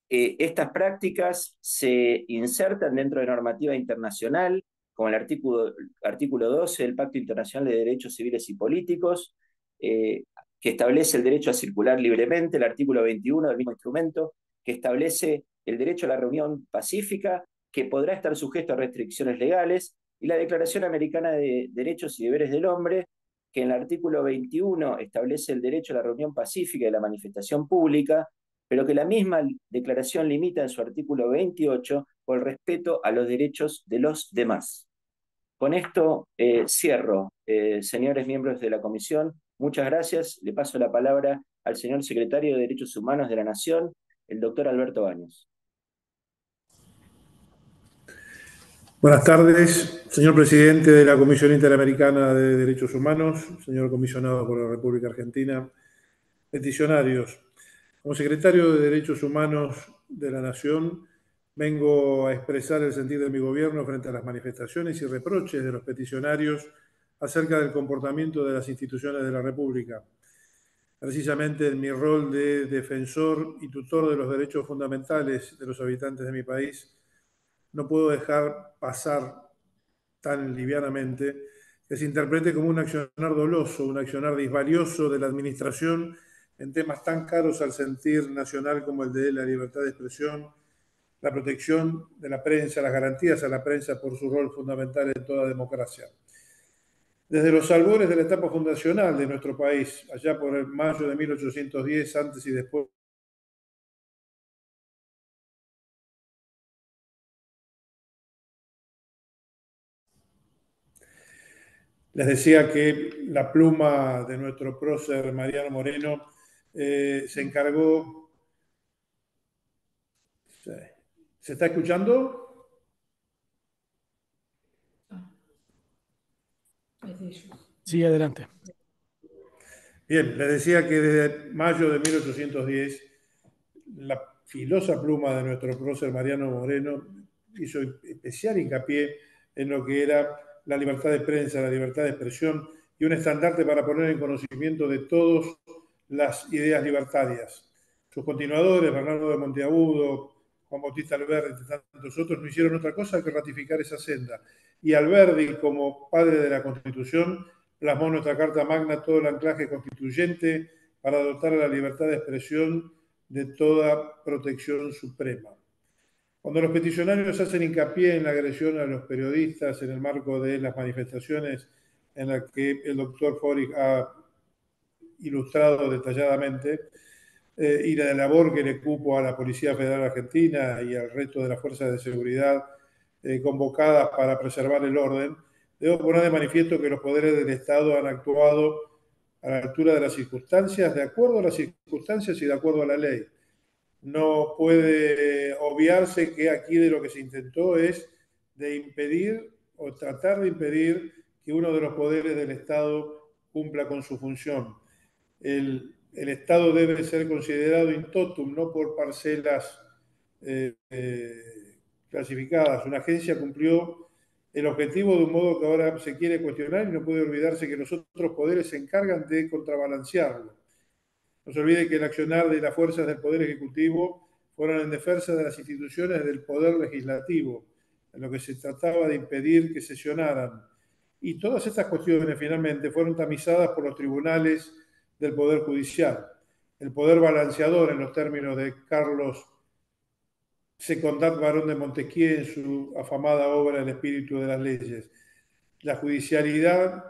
eh, estas prácticas se insertan dentro de normativa internacional, como el artículo, artículo 12 del Pacto Internacional de Derechos Civiles y Políticos, eh, que establece el derecho a circular libremente, el artículo 21 del mismo instrumento, que establece el derecho a la reunión pacífica, que podrá estar sujeto a restricciones legales, y la Declaración Americana de Derechos y Deberes del Hombre, que en el artículo 21 establece el derecho a la reunión pacífica y la manifestación pública, pero que la misma declaración limita en su artículo 28 por el respeto a los derechos de los demás. Con esto eh, cierro, eh, señores miembros de la comisión. Muchas gracias. Le paso la palabra al señor secretario de Derechos Humanos de la Nación, el doctor Alberto Baños. Buenas tardes, señor presidente de la Comisión Interamericana de Derechos Humanos, señor comisionado por la República Argentina, peticionarios. Como secretario de Derechos Humanos de la Nación, vengo a expresar el sentido de mi gobierno frente a las manifestaciones y reproches de los peticionarios acerca del comportamiento de las instituciones de la República. Precisamente en mi rol de defensor y tutor de los derechos fundamentales de los habitantes de mi país, no puedo dejar pasar tan livianamente que se interprete como un accionar doloso, un accionar disvalioso de la Administración en temas tan caros al sentir nacional como el de la libertad de expresión, la protección de la prensa, las garantías a la prensa por su rol fundamental en toda democracia. Desde los albores de la etapa fundacional de nuestro país, allá por el mayo de 1810, antes y después Les decía que la pluma de nuestro prócer Mariano Moreno eh, se encargó. ¿Se está escuchando? Sí, adelante. Bien, les decía que desde mayo de 1810, la filosa pluma de nuestro prócer Mariano Moreno hizo especial hincapié en lo que era la libertad de prensa, la libertad de expresión y un estandarte para poner en conocimiento de todos las ideas libertarias. Sus continuadores, Bernardo de Monteagudo, Juan Bautista Alberdi y tantos otros, no hicieron otra cosa que ratificar esa senda. Y Alberdi, como padre de la Constitución, plasmó nuestra Carta Magna todo el anclaje constituyente para dotar a la libertad de expresión de toda protección suprema. Cuando los peticionarios hacen hincapié en la agresión a los periodistas en el marco de las manifestaciones en las que el doctor Forig ha ilustrado detalladamente, eh, y la labor que le cupo a la Policía Federal Argentina y al resto de las fuerzas de seguridad eh, convocadas para preservar el orden, debo poner de manifiesto que los poderes del Estado han actuado a la altura de las circunstancias, de acuerdo a las circunstancias y de acuerdo a la ley no puede obviarse que aquí de lo que se intentó es de impedir o tratar de impedir que uno de los poderes del Estado cumpla con su función. El, Estado debe ser considerado in totum, no por parcelas eh, eh, clasificadas. Una agencia cumplió el objetivo de un modo que ahora se quiere cuestionar y no puede olvidarse que los otros poderes se encargan de contrabalancearlo. No se olvide que el accionar de las fuerzas del Poder Ejecutivo fueron en defensa de las instituciones del Poder Legislativo, en lo que se trataba de impedir que sesionaran. Y todas estas cuestiones finalmente fueron tamizadas por los tribunales del Poder Judicial. El poder balanceador, en los términos de Carlos Secondat Barón de Montesquieu en su afamada obra El espíritu de las leyes. La judicialidad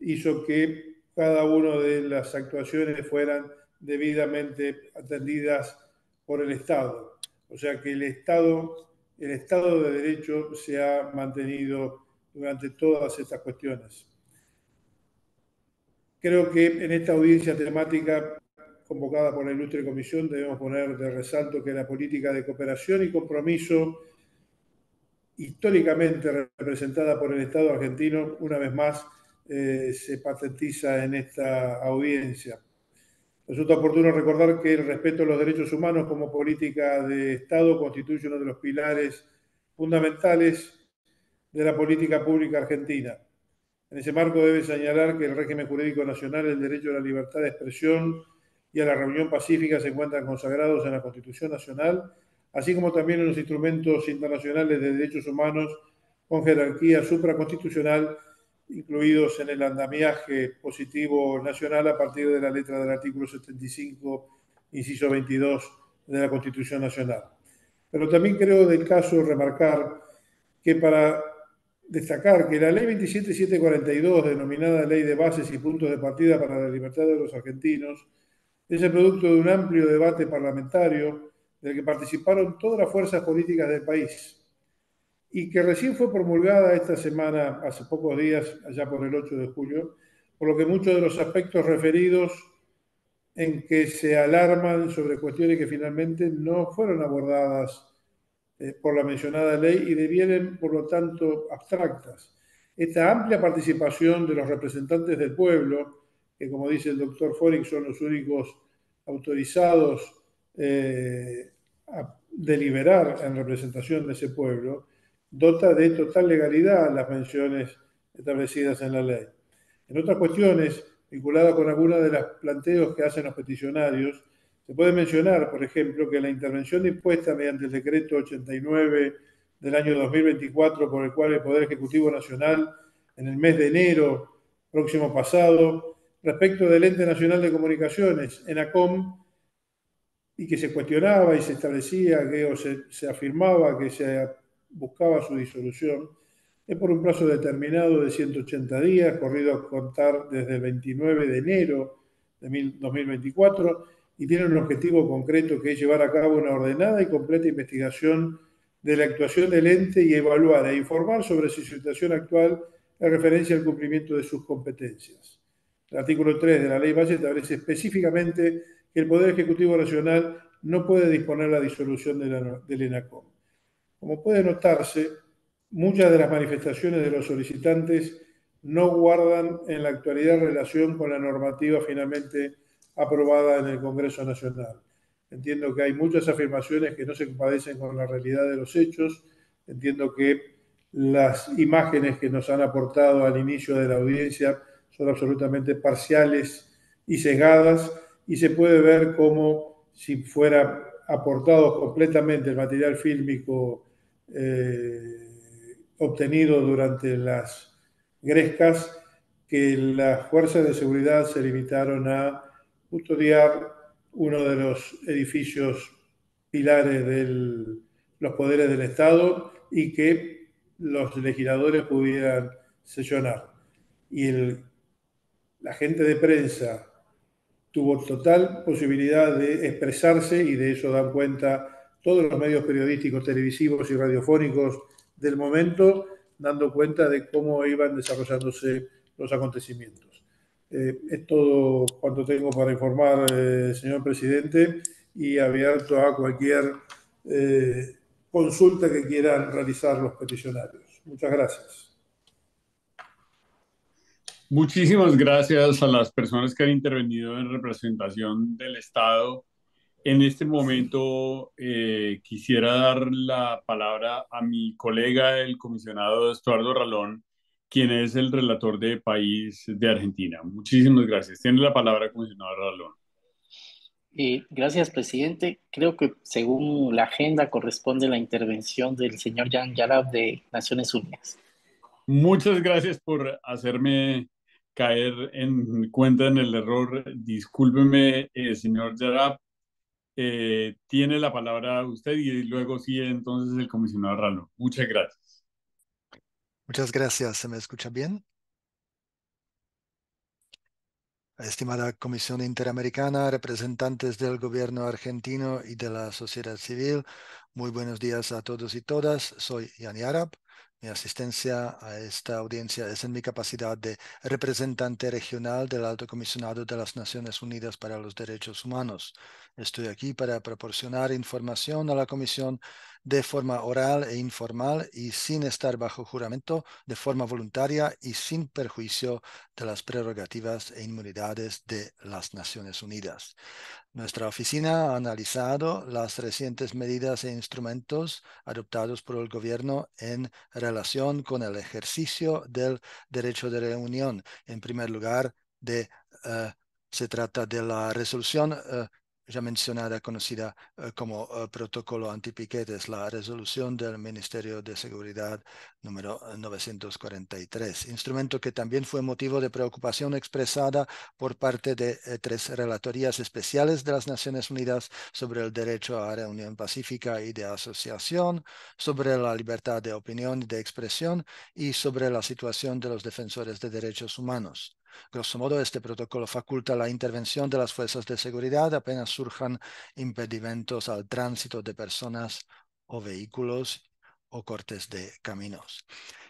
hizo que cada una de las actuaciones fueran debidamente atendidas por el Estado. O sea que el Estado, el Estado de Derecho se ha mantenido durante todas estas cuestiones. Creo que en esta audiencia temática convocada por la ilustre comisión debemos poner de resalto que la política de cooperación y compromiso históricamente representada por el Estado argentino, una vez más, eh, se patentiza en esta audiencia. Resulta oportuno recordar que el respeto a los derechos humanos como política de Estado constituye uno de los pilares fundamentales de la política pública argentina. En ese marco debe señalar que el régimen jurídico nacional, el derecho a la libertad de expresión y a la reunión pacífica se encuentran consagrados en la Constitución Nacional, así como también en los instrumentos internacionales de derechos humanos con jerarquía supraconstitucional, incluidos en el andamiaje positivo nacional a partir de la letra del artículo 75, inciso 22 de la Constitución Nacional. Pero también creo del caso remarcar que para destacar que la ley 27742, denominada Ley de Bases y Puntos de Partida para la Libertad de los Argentinos, es el producto de un amplio debate parlamentario del que participaron todas las fuerzas políticas del país y que recién fue promulgada esta semana, hace pocos días, allá por el 8 de julio, por lo que muchos de los aspectos referidos en que se alarman sobre cuestiones que finalmente no fueron abordadas eh, por la mencionada ley y devienen, por lo tanto, abstractas. Esta amplia participación de los representantes del pueblo, que como dice el doctor Foring son los únicos autorizados eh, a deliberar en representación de ese pueblo, dota de total legalidad las menciones establecidas en la ley. En otras cuestiones, vinculadas con algunos de los planteos que hacen los peticionarios, se puede mencionar, por ejemplo, que la intervención impuesta mediante el decreto 89 del año 2024, por el cual el Poder Ejecutivo Nacional, en el mes de enero próximo pasado, respecto del Ente Nacional de Comunicaciones, ENACOM, y que se cuestionaba y se establecía que, o se, se afirmaba que se buscaba su disolución, es por un plazo determinado de 180 días, corrido a contar desde el 29 de enero de 2024, y tiene un objetivo concreto que es llevar a cabo una ordenada y completa investigación de la actuación del ente y evaluar e informar sobre su situación actual en referencia al cumplimiento de sus competencias. El artículo 3 de la Ley Base establece específicamente que el Poder Ejecutivo Nacional no puede disponer la disolución del ENACOM. Como puede notarse, muchas de las manifestaciones de los solicitantes no guardan en la actualidad relación con la normativa finalmente aprobada en el Congreso Nacional. Entiendo que hay muchas afirmaciones que no se compadecen con la realidad de los hechos. Entiendo que las imágenes que nos han aportado al inicio de la audiencia son absolutamente parciales y cegadas y se puede ver como si fuera aportado completamente el material fílmico eh, obtenido durante las grescas que las fuerzas de seguridad se limitaron a custodiar uno de los edificios pilares de los poderes del Estado y que los legisladores pudieran sesionar. Y la gente de prensa tuvo total posibilidad de expresarse y de eso dan cuenta todos los medios periodísticos, televisivos y radiofónicos del momento, dando cuenta de cómo iban desarrollándose los acontecimientos. Eh, es todo cuanto tengo para informar, eh, señor presidente, y abierto a cualquier eh, consulta que quieran realizar los peticionarios. Muchas gracias. Muchísimas gracias a las personas que han intervenido en representación del Estado. En este momento quisiera dar la palabra a mi colega, el comisionado Estuardo Ralón, quien es el relator de país de Argentina. Muchísimas gracias. Tiene la palabra, comisionado Ralón. Eh, gracias, presidente. Creo que según la agenda corresponde la intervención del señor Jan Yarab de Naciones Unidas. Muchas gracias por hacerme caer en cuenta en el error. Discúlpeme, eh, señor Yarab. Eh, tiene la palabra usted y luego sí, entonces el comisionado Ralón. Muchas gracias. Muchas gracias. ¿Se me escucha bien? Estimada Comisión Interamericana, representantes del gobierno argentino y de la sociedad civil, muy buenos días a todos y todas. Soy Yani Arab. Mi asistencia a esta audiencia es en mi capacidad de representante regional del Alto Comisionado de las Naciones Unidas para los Derechos Humanos. Estoy aquí para proporcionar información a la Comisión de forma oral e informal y sin estar bajo juramento, de forma voluntaria y sin perjuicio de las prerrogativas e inmunidades de las Naciones Unidas. Nuestra oficina ha analizado las recientes medidas e instrumentos adoptados por el gobierno en relación con el ejercicio del derecho de reunión. En primer lugar, de, uh, se trata de la resolución uh, ya mencionada, conocida uh, como protocolo antipiquetes, la resolución del Ministerio de Seguridad número 943, instrumento que también fue motivo de preocupación expresada por parte de eh, tres relatorías especiales de las Naciones Unidas sobre el derecho a reunión pacífica y de asociación, sobre la libertad de opinión y de expresión y sobre la situación de los defensores de derechos humanos. Grosso modo, este protocolo faculta la intervención de las fuerzas de seguridad apenas surjan impedimentos al tránsito de personas o vehículos o cortes de caminos.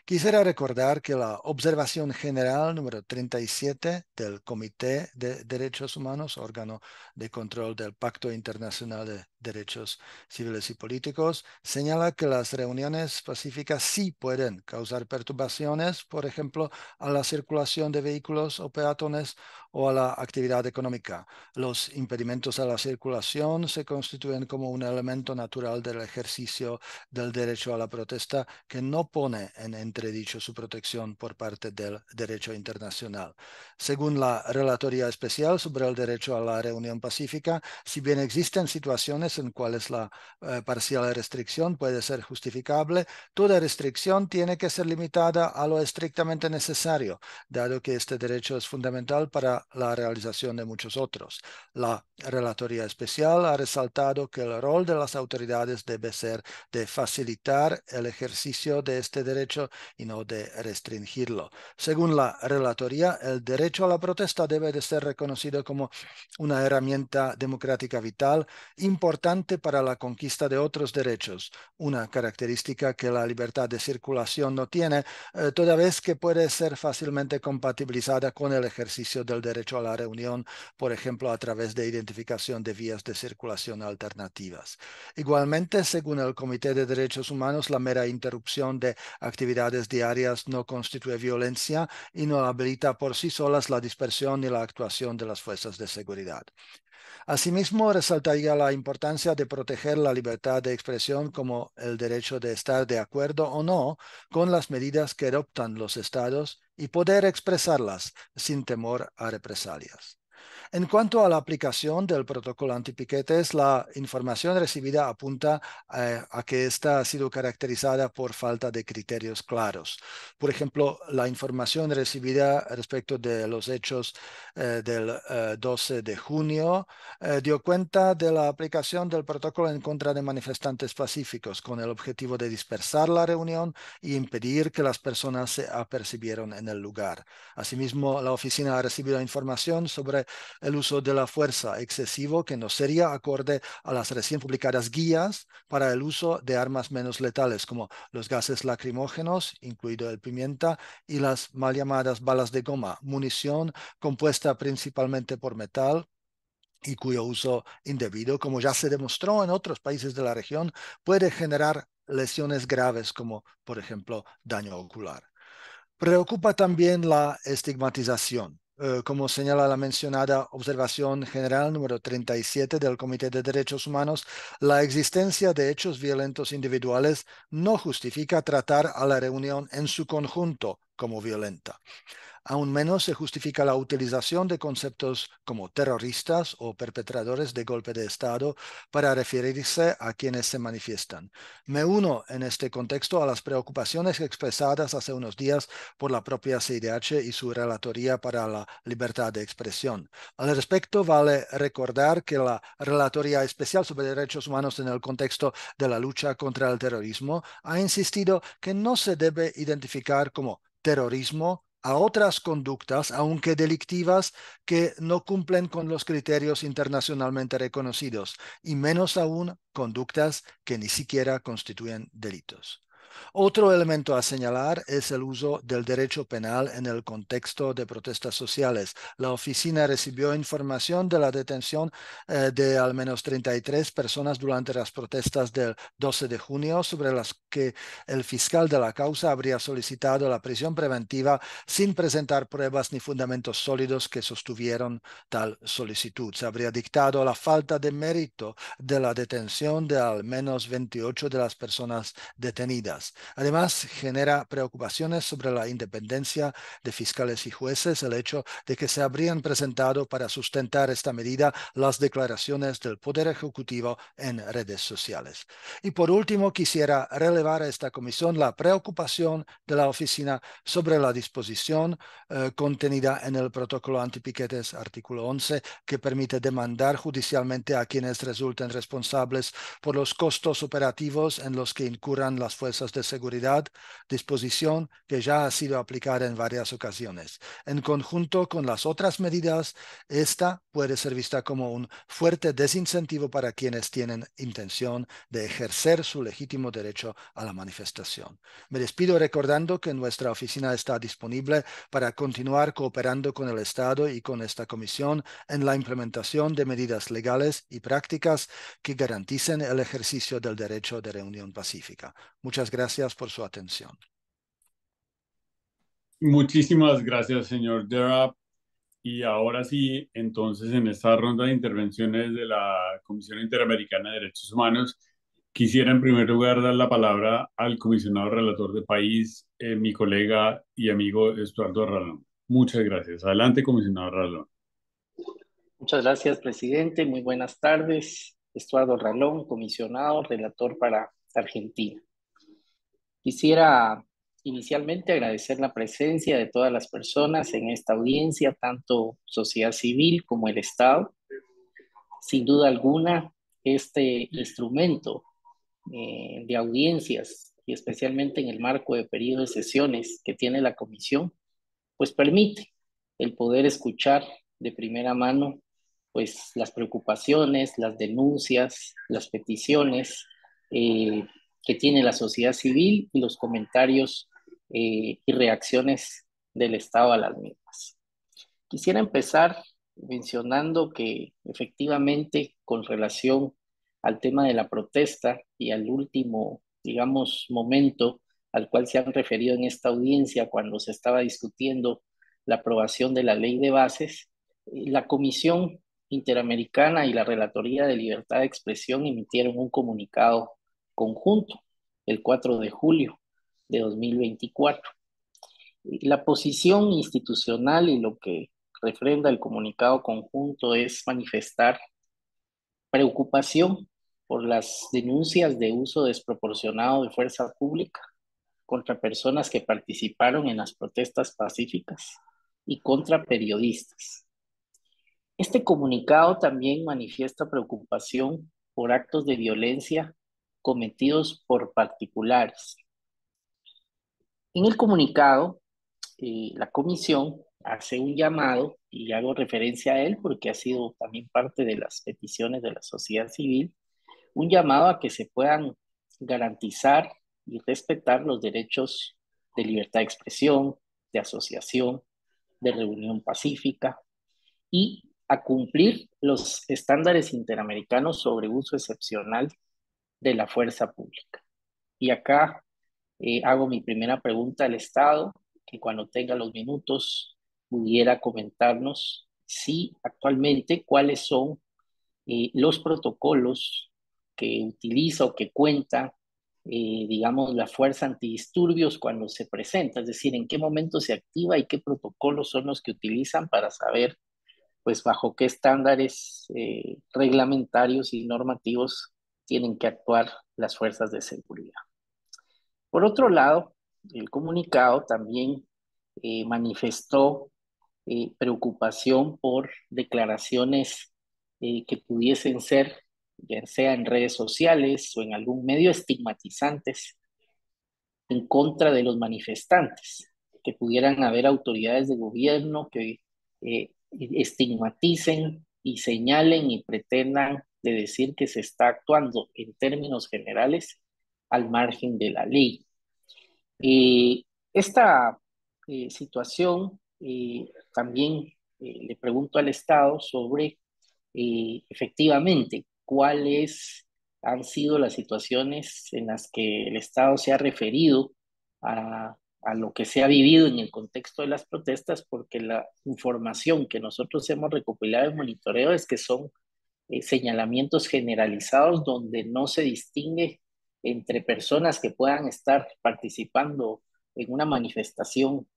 Quisiera recordar que la observación general número 37 del Comité de Derechos Humanos, órgano de control del Pacto Internacional de Derechos Civiles y Políticos, señala que las reuniones pacíficas sí pueden causar perturbaciones, por ejemplo, a la circulación de vehículos o peatones o a la actividad económica. Los impedimentos a la circulación se constituyen como un elemento natural del ejercicio del derecho a la protesta que no pone en entredicho su protección por parte del derecho internacional. Según la Relatoría Especial sobre el Derecho a la Reunión Pacífica, si bien existen situaciones en cuales la eh, parcial restricción puede ser justificable, toda restricción tiene que ser limitada a lo estrictamente necesario, dado que este derecho es fundamental para la realización de muchos otros. La Relatoría Especial ha resaltado que el rol de las autoridades debe ser de facilitar el ejercicio de este derecho y no de restringirlo. Según la Relatoría, el derecho a la protesta debe de ser reconocido como una herramienta democrática vital importante para la conquista de otros derechos, una característica que la libertad de circulación no tiene, eh, toda vez que puede ser fácilmente compatibilizada con el ejercicio del derecho a la reunión, por ejemplo, a través de identificación de vías de circulación alternativas. Igualmente, según el Comité de Derechos Humanos, la mera interrupción de actividades diarias no constituye violencia y no habilita por sí solas la dispersión y la actuación de las fuerzas de seguridad. Asimismo, resaltaría la importancia de proteger la libertad de expresión como el derecho de estar de acuerdo o no con las medidas que adoptan los estados y poder expresarlas sin temor a represalias. En cuanto a la aplicación del protocolo antipiquetes, la información recibida apunta eh, a que esta ha sido caracterizada por falta de criterios claros. Por ejemplo, la información recibida respecto de los hechos eh, del 12 eh, de junio dio cuenta de la aplicación del protocolo en contra de manifestantes pacíficos con el objetivo de dispersar la reunión y impedir que las personas se apercibieran en el lugar. Asimismo, la oficina ha recibido información sobre el uso de la fuerza excesivo que no sería acorde a las recién publicadas guías para el uso de armas menos letales como los gases lacrimógenos, incluido el pimienta, y las mal llamadas balas de goma, munición compuesta principalmente por metal y cuyo uso indebido, como ya se demostró en otros países de la región, puede generar lesiones graves como, por ejemplo, daño ocular. Preocupa también la estigmatización. Eh, como señala la mencionada observación general número 37 del Comité de Derechos Humanos, la existencia de hechos violentos individuales no justifica tratar a la reunión en su conjunto como violenta. Aún menos se justifica la utilización de conceptos como terroristas o perpetradores de golpe de Estado para referirse a quienes se manifiestan. Me uno en este contexto a las preocupaciones expresadas hace unos días por la propia CIDH y su Relatoría para la Libertad de Expresión. Al respecto, vale recordar que la Relatoría Especial sobre Derechos Humanos en el contexto de la lucha contra el terrorismo ha insistido que no se debe identificar como terrorismo a otras conductas, aunque delictivas, que no cumplen con los criterios internacionalmente reconocidos, y menos aún conductas que ni siquiera constituyen delitos. Otro elemento a señalar es el uso del derecho penal en el contexto de protestas sociales. La oficina recibió información de la detención eh, de al menos 33 personas durante las protestas del 12 de junio, sobre las que el fiscal de la causa habría solicitado la prisión preventiva sin presentar pruebas ni fundamentos sólidos que sostuvieron tal solicitud. Se habría dictado la falta de mérito de la detención de al menos 28 de las personas detenidas. Además, genera preocupaciones sobre la independencia de fiscales y jueces el hecho de que se habrían presentado para sustentar esta medida las declaraciones del Poder Ejecutivo en redes sociales. Y por último, quisiera relevar a esta comisión la preocupación de la oficina sobre la disposición eh, contenida en el protocolo antipiquetes artículo 11 que permite demandar judicialmente a quienes resulten responsables por los costos operativos en los que incurran las fuerzas de seguridad, disposición que ya ha sido aplicada en varias ocasiones. En conjunto con las otras medidas, esta puede ser vista como un fuerte desincentivo para quienes tienen intención de ejercer su legítimo derecho a la manifestación. Me despido recordando que nuestra oficina está disponible para continuar cooperando con el Estado y con esta comisión en la implementación de medidas legales y prácticas que garanticen el ejercicio del derecho de reunión pacífica. Muchas gracias por su atención. Muchísimas gracias, señor Derab. Y ahora sí, entonces, en esta ronda de intervenciones de la Comisión Interamericana de Derechos Humanos, quisiera en primer lugar dar la palabra al comisionado relator de país, eh, mi colega y amigo Estuardo Ralón. Muchas gracias. Adelante, comisionado Ralón. Muchas gracias, presidente. Muy buenas tardes. Estuardo Ralón, comisionado, relator para Argentina. Quisiera inicialmente agradecer la presencia de todas las personas en esta audiencia, tanto sociedad civil como el Estado. Sin duda alguna, este instrumento eh, de audiencias y especialmente en el marco de periodo de sesiones que tiene la comisión, pues permite el poder escuchar de primera mano pues las preocupaciones, las denuncias, las peticiones eh, que tiene la sociedad civil y los comentarios eh, y reacciones del Estado a las mismas. Quisiera empezar mencionando que efectivamente con relación al tema de la protesta y al último, digamos, momento al cual se han referido en esta audiencia cuando se estaba discutiendo la aprobación de la ley de bases, eh, la Comisión Interamericana y la Relatoría de Libertad de Expresión emitieron un comunicado conjunto el 4 de julio de 2024. La posición institucional y lo que refrenda el comunicado conjunto es manifestar preocupación por las denuncias de uso desproporcionado de fuerza pública contra personas que participaron en las protestas pacíficas y contra periodistas este comunicado también manifiesta preocupación por actos de violencia cometidos por particulares. En el comunicado, eh, la comisión hace un llamado, y hago referencia a él porque ha sido también parte de las peticiones de la sociedad civil, un llamado a que se puedan garantizar y respetar los derechos de libertad de expresión, de asociación, de reunión pacífica y a cumplir los estándares interamericanos sobre uso excepcional de la fuerza pública. Y acá eh, hago mi primera pregunta al Estado, que cuando tenga los minutos pudiera comentarnos si actualmente cuáles son eh, los protocolos que utiliza o que cuenta, eh, digamos, la fuerza antidisturbios cuando se presenta, es decir, en qué momento se activa y qué protocolos son los que utilizan para saber pues bajo qué estándares eh, reglamentarios y normativos tienen que actuar las fuerzas de seguridad. Por otro lado, el comunicado también eh, manifestó eh, preocupación por declaraciones que pudiesen ser, ya sea en redes sociales o en algún medio, estigmatizantes en contra de los manifestantes, que pudieran haber autoridades de gobierno que estigmaticen y señalen y pretendan de decir que se está actuando en términos generales al margen de la ley. esta situación también le pregunto al Estado sobre efectivamente cuáles han sido las situaciones en las que el Estado se ha referido a, a lo que se ha vivido en el contexto de las protestas, porque la información que nosotros hemos recopilado en monitoreo es que son eh, señalamientos generalizados donde no se distingue entre personas que puedan estar participando en una manifestación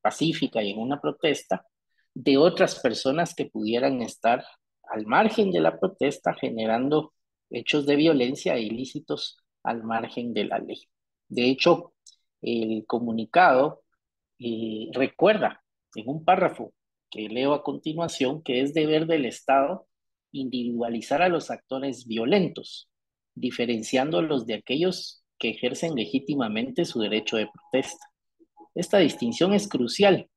pacífica y en una protesta, de otras personas que pudieran estar al margen de la protesta generando hechos de violencia ilícitos al margen de la ley. De hecho, el comunicado eh, recuerda en un párrafo que leo a continuación que es deber del Estado individualizar a los actores violentos, diferenciándolos de aquellos que ejercen legítimamente su derecho de protesta. Esta distinción es crucial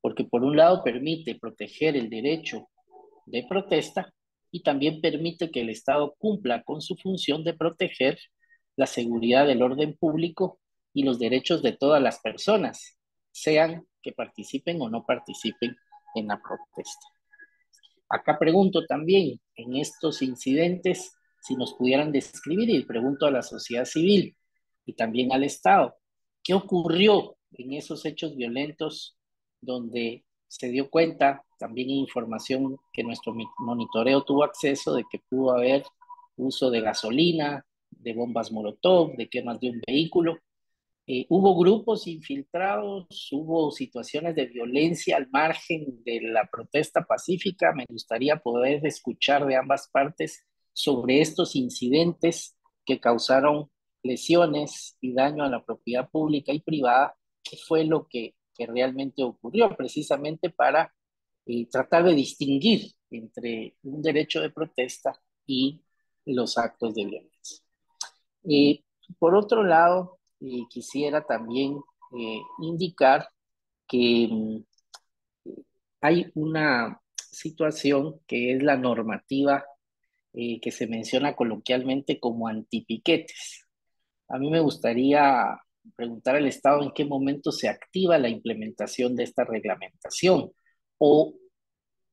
porque por un lado permite proteger el derecho de protesta y también permite que el Estado cumpla con su función de proteger la seguridad del orden público y los derechos de todas las personas, sean que participen o no participen en la protesta. Acá pregunto también en estos incidentes si nos pudieran describir y pregunto a la sociedad civil y también al Estado, ¿qué ocurrió en esos hechos violentos donde se dio cuenta, también información que nuestro monitoreo tuvo acceso de que pudo haber uso de gasolina, de bombas Molotov, de quemas de un vehículo. Eh, hubo grupos infiltrados, hubo situaciones de violencia al margen de la protesta pacífica. Me gustaría poder escuchar de ambas partes sobre estos incidentes que causaron lesiones y daño a la propiedad pública y privada, qué fue lo que que realmente ocurrió, precisamente para eh, tratar de distinguir entre un derecho de protesta y los actos de violencia. Eh, por otro lado, eh, quisiera también indicar que mm, hay una situación que es la normativa que se menciona coloquialmente como antipiquetes. A mí me gustaría preguntar al Estado en qué momento se activa la implementación de esta reglamentación o,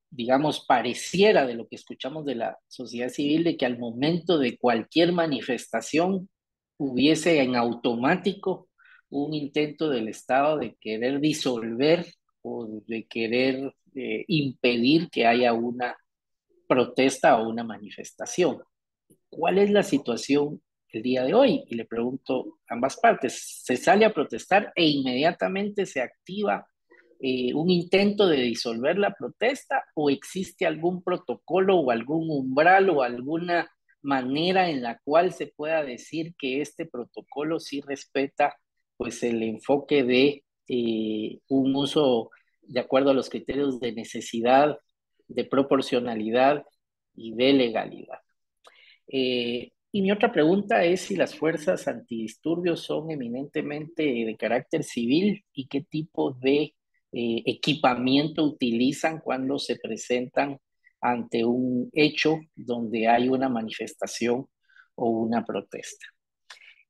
digamos, pareciera de lo que escuchamos de la sociedad civil de que al momento de cualquier manifestación hubiese en automático un intento del Estado de querer disolver o de querer eh, impedir que haya una protesta o una manifestación. ¿Cuál es la situación el día de hoy y le pregunto a ambas partes, ¿se sale a protestar e inmediatamente se activa eh, un intento de disolver la protesta o existe algún protocolo o algún umbral o alguna manera en la cual se pueda decir que este protocolo sí respeta pues el enfoque de eh, un uso de acuerdo a los criterios de necesidad, de proporcionalidad y de legalidad. Eh, y mi otra pregunta es si las fuerzas antidisturbios son eminentemente de carácter civil y qué tipo de eh, equipamiento utilizan cuando se presentan ante un hecho donde hay una manifestación o una protesta.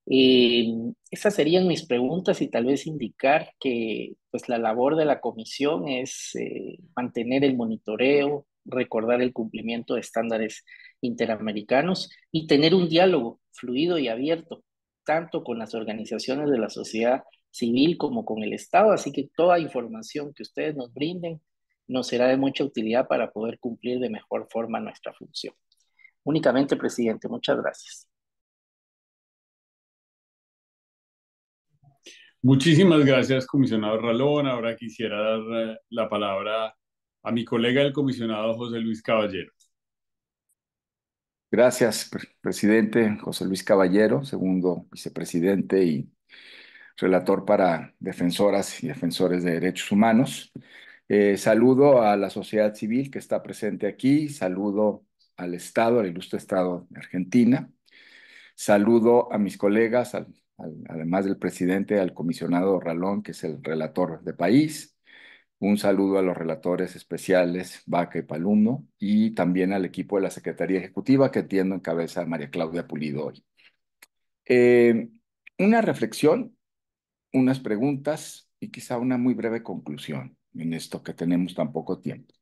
Eh, esas serían mis preguntas y tal vez indicar que pues, la labor de la comisión es eh, mantener el monitoreo, recordar el cumplimiento de estándares interamericanos y tener un diálogo fluido y abierto, tanto con las organizaciones de la sociedad civil como con el Estado. Así que toda información que ustedes nos brinden nos será de mucha utilidad para poder cumplir de mejor forma nuestra función. Únicamente, presidente, muchas gracias. Muchísimas gracias, comisionado Ralón. Ahora quisiera dar eh, la palabra a mi colega el comisionado José Luis Caballero. Gracias, presidente José Luis Caballero, segundo vicepresidente y relator para defensoras y defensores de derechos humanos. Eh, saludo a la sociedad civil que está presente aquí, saludo al Estado, al ilustre Estado de Argentina, saludo a mis colegas, además del presidente, al comisionado Ralón, que es el relator de país, un saludo a los relatores especiales Vaca y Palumno y también al equipo de la Secretaría Ejecutiva que atiendo en cabeza a María Claudia Pulido hoy. Eh, una reflexión, unas preguntas y quizá una muy breve conclusión en esto que tenemos tan poco tiempo.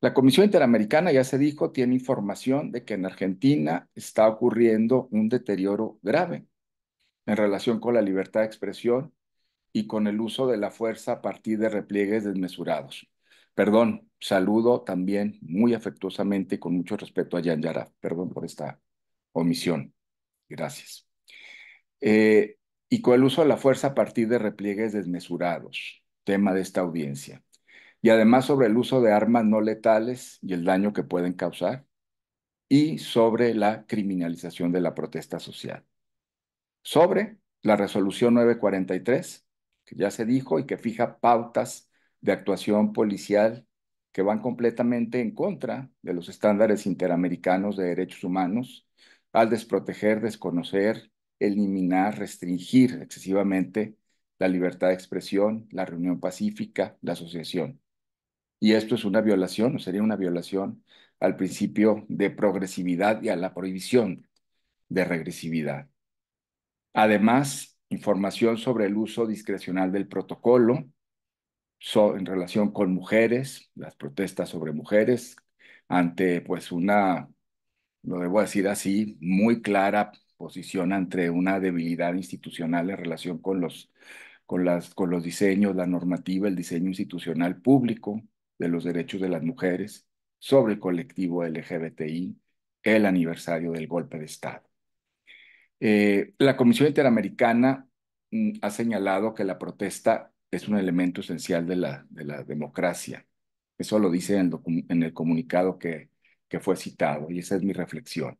La Comisión Interamericana, ya se dijo, tiene información de que en Argentina está ocurriendo un deterioro grave en relación con la libertad de expresión y con el uso de la fuerza a partir de repliegues desmesurados. Perdón, saludo también muy afectuosamente y con mucho respeto a Jan Yara. Perdón por esta omisión. Gracias. Eh, y con el uso de la fuerza a partir de repliegues desmesurados, tema de esta audiencia. Y además sobre el uso de armas no letales y el daño que pueden causar. Y sobre la criminalización de la protesta social. Sobre la resolución 943, que ya se dijo y que fija pautas de actuación policial que van completamente en contra de los estándares interamericanos de derechos humanos al desproteger, desconocer, eliminar, restringir excesivamente la libertad de expresión, la reunión pacífica, la asociación. Y esto es una violación, o sería una violación al principio de progresividad y a la prohibición de regresividad. Además, información sobre el uso discrecional del protocolo en relación con mujeres, las protestas sobre mujeres, ante pues una, lo debo decir así, muy clara posición entre una debilidad institucional en relación con los, con los diseños, la normativa, el diseño institucional público de los derechos de las mujeres sobre el colectivo LGBTI, el aniversario del golpe de Estado. Eh, la Comisión Interamericana mm, ha señalado que la protesta es un elemento esencial de la, de la democracia. Eso lo dice en el, comunicado que fue citado y esa es mi reflexión.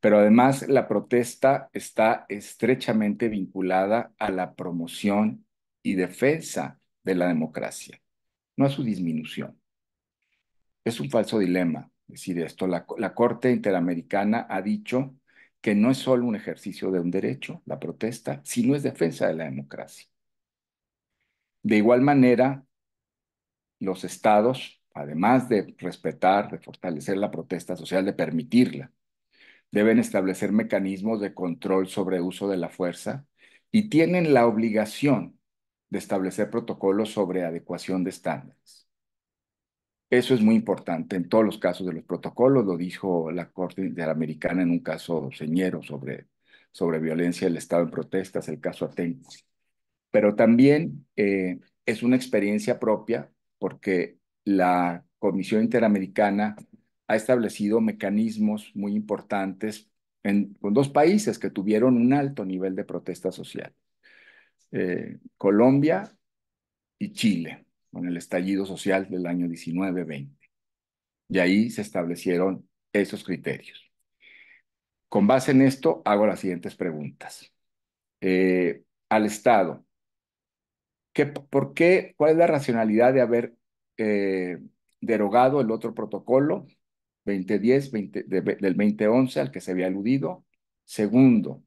Pero además la protesta está estrechamente vinculada a la promoción y defensa de la democracia, no a su disminución. Es un falso dilema decir esto. La, Corte Interamericana ha dicho que no es solo un ejercicio de un derecho, la protesta, sino es defensa de la democracia. De igual manera, los estados, además de respetar, de fortalecer la protesta social, de permitirla, deben establecer mecanismos de control sobre uso de la fuerza y tienen la obligación de establecer protocolos sobre adecuación de estándares. Eso es muy importante en todos los casos de los protocolos, lo dijo la Corte Interamericana en un caso señero sobre, sobre violencia del Estado en protestas, el caso Aten. Pero también eh, es una experiencia propia porque la Comisión Interamericana ha establecido mecanismos muy importantes en, con dos países que tuvieron un alto nivel de protesta social, eh, Colombia y Chile con el estallido social del año 19-20. Y ahí se establecieron esos criterios. Con base en esto, hago las siguientes preguntas. Eh, al Estado, ¿qué, ¿por qué, cuál es la racionalidad de haber eh, derogado el otro protocolo 2010 del 2011 al que se había aludido? Segundo,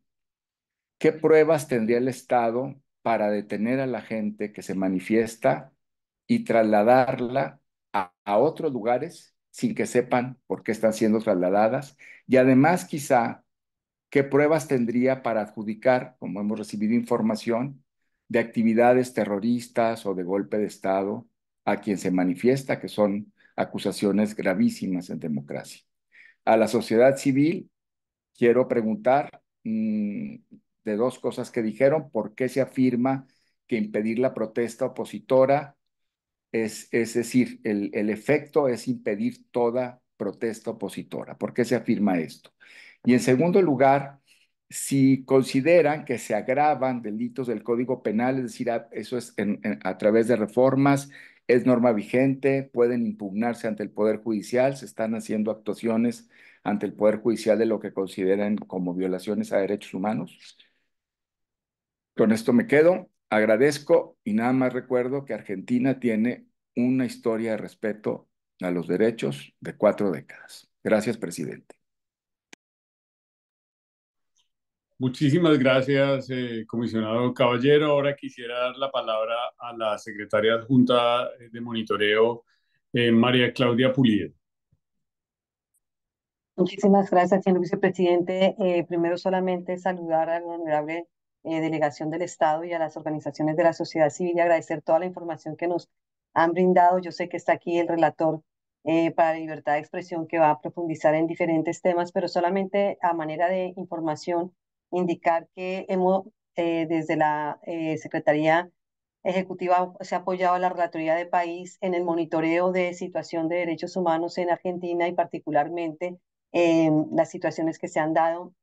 ¿qué pruebas tendría el Estado para detener a la gente que se manifiesta y trasladarla a, otros lugares sin que sepan por qué están siendo trasladadas. Y además, quizá, qué pruebas tendría para adjudicar, como hemos recibido información, de actividades terroristas o de golpe de Estado a quien se manifiesta, que son acusaciones gravísimas en democracia. A la sociedad civil, quiero preguntar mm, de dos cosas que dijeron, ¿por qué se afirma que impedir la protesta opositora es, decir, el, el efecto es impedir toda protesta opositora. ¿Por qué se afirma esto? Y en segundo lugar, si consideran que se agravan delitos del Código Penal, es decir, eso es a través de reformas, es norma vigente, pueden impugnarse ante el Poder Judicial, se están haciendo actuaciones ante el Poder Judicial de lo que consideran como violaciones a derechos humanos. Con esto me quedo. Agradezco y nada más recuerdo que Argentina tiene una historia de respeto a los derechos de cuatro décadas. Gracias, presidente. Muchísimas gracias, eh, comisionado Caballero. Ahora quisiera dar la palabra a la secretaria adjunta de monitoreo, eh, María Claudia Pulido. Muchísimas gracias, señor vicepresidente. Eh, primero solamente saludar al honorable delegación del Estado y a las organizaciones de la sociedad civil y agradecer toda la información que nos han brindado. Yo sé que está aquí el relator para la libertad de expresión que va a profundizar en diferentes temas, pero solamente a manera de información indicar que hemos desde la Secretaría Ejecutiva se ha apoyado a la Relatoría de País en el monitoreo de situación de derechos humanos en Argentina y particularmente en las situaciones que se han dado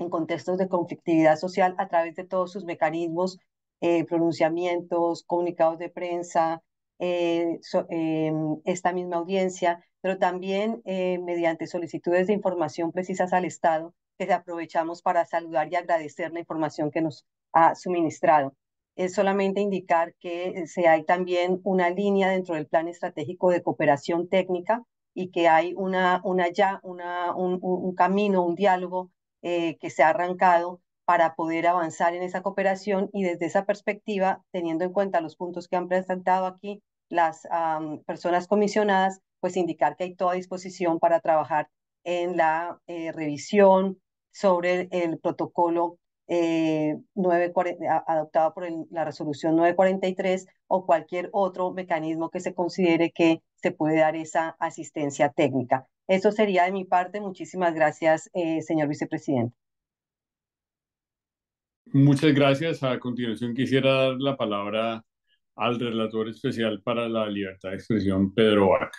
en contextos de conflictividad social a través de todos sus mecanismos, eh, pronunciamientos, comunicados de prensa, eh, em, esta misma audiencia, pero también eh, mediante solicitudes de información precisas al Estado que aprovechamos para saludar y agradecer la información que nos ha suministrado. Es solamente indicar que se hay también una línea dentro del plan estratégico de cooperación técnica y que hay una, una ya una, un, un, camino, un diálogo eh, que se ha arrancado para poder avanzar en esa cooperación y desde esa perspectiva, teniendo en cuenta los puntos que han presentado aquí las personas comisionadas, pues indicar que hay toda disposición para trabajar en la eh, revisión sobre el protocolo eh, adoptado por la resolución 943 o cualquier otro mecanismo que se considere que se puede dar esa asistencia técnica. Eso sería de mi parte. Muchísimas gracias, eh, señor vicepresidente. Muchas gracias. A continuación quisiera dar la palabra al relator especial para la libertad de expresión, Pedro Vaca.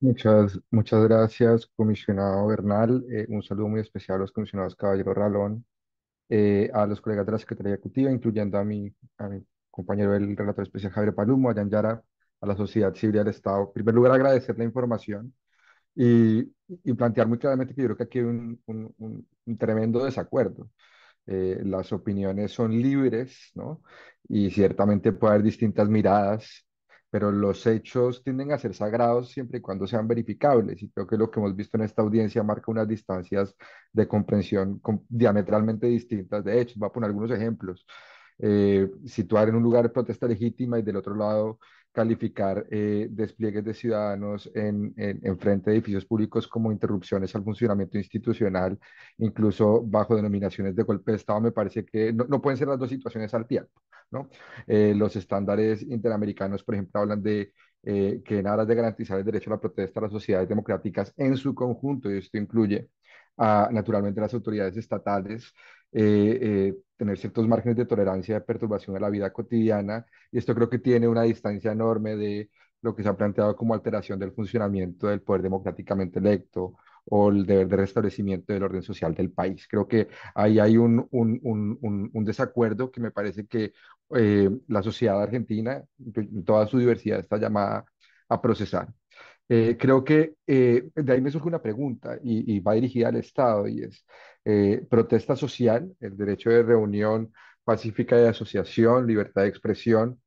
Muchas, muchas gracias, comisionado Bernal. Eh, un saludo muy especial a los comisionados Caballero Ralón, eh, a los colegas de la Secretaría Ejecutiva, incluyendo a mi, a mi compañero el relator especial Javier Palumo, a Yara, a la sociedad civil y al Estado. En primer lugar, agradecer la información y, y plantear muy claramente que yo creo que aquí hay un, un, un tremendo desacuerdo. Eh, las opiniones son libres, ¿no? Y ciertamente puede haber distintas miradas pero los hechos tienden a ser sagrados siempre y cuando sean verificables. Y creo que lo que hemos visto en esta audiencia marca unas distancias de comprensión diametralmente distintas de hechos. Voy a poner algunos ejemplos. Eh, situar en un lugar protesta legítima y del otro lado calificar eh, despliegues de ciudadanos en, en, frente de edificios públicos como interrupciones al funcionamiento institucional, incluso bajo denominaciones de golpe de Estado, me parece que no, no pueden ser las dos situaciones al tiempo. ¿no? Eh, los estándares interamericanos, por ejemplo, hablan de eh, que en aras de garantizar el derecho a la protesta a las sociedades democráticas en su conjunto, y esto incluye a, naturalmente las autoridades estatales, eh, eh, tener ciertos márgenes de tolerancia de perturbación de la vida cotidiana, y esto creo que tiene una distancia enorme de lo que se ha planteado como alteración del funcionamiento del poder democráticamente electo o el deber de restablecimiento del orden social del país. Creo que ahí hay un, un, un, un desacuerdo que me parece que eh, la sociedad argentina, en toda su diversidad, está llamada a procesar. Eh, creo que eh, de ahí me surge una pregunta y, va dirigida al Estado y es eh, protesta social, el derecho de reunión pacífica de asociación, libertad de expresión,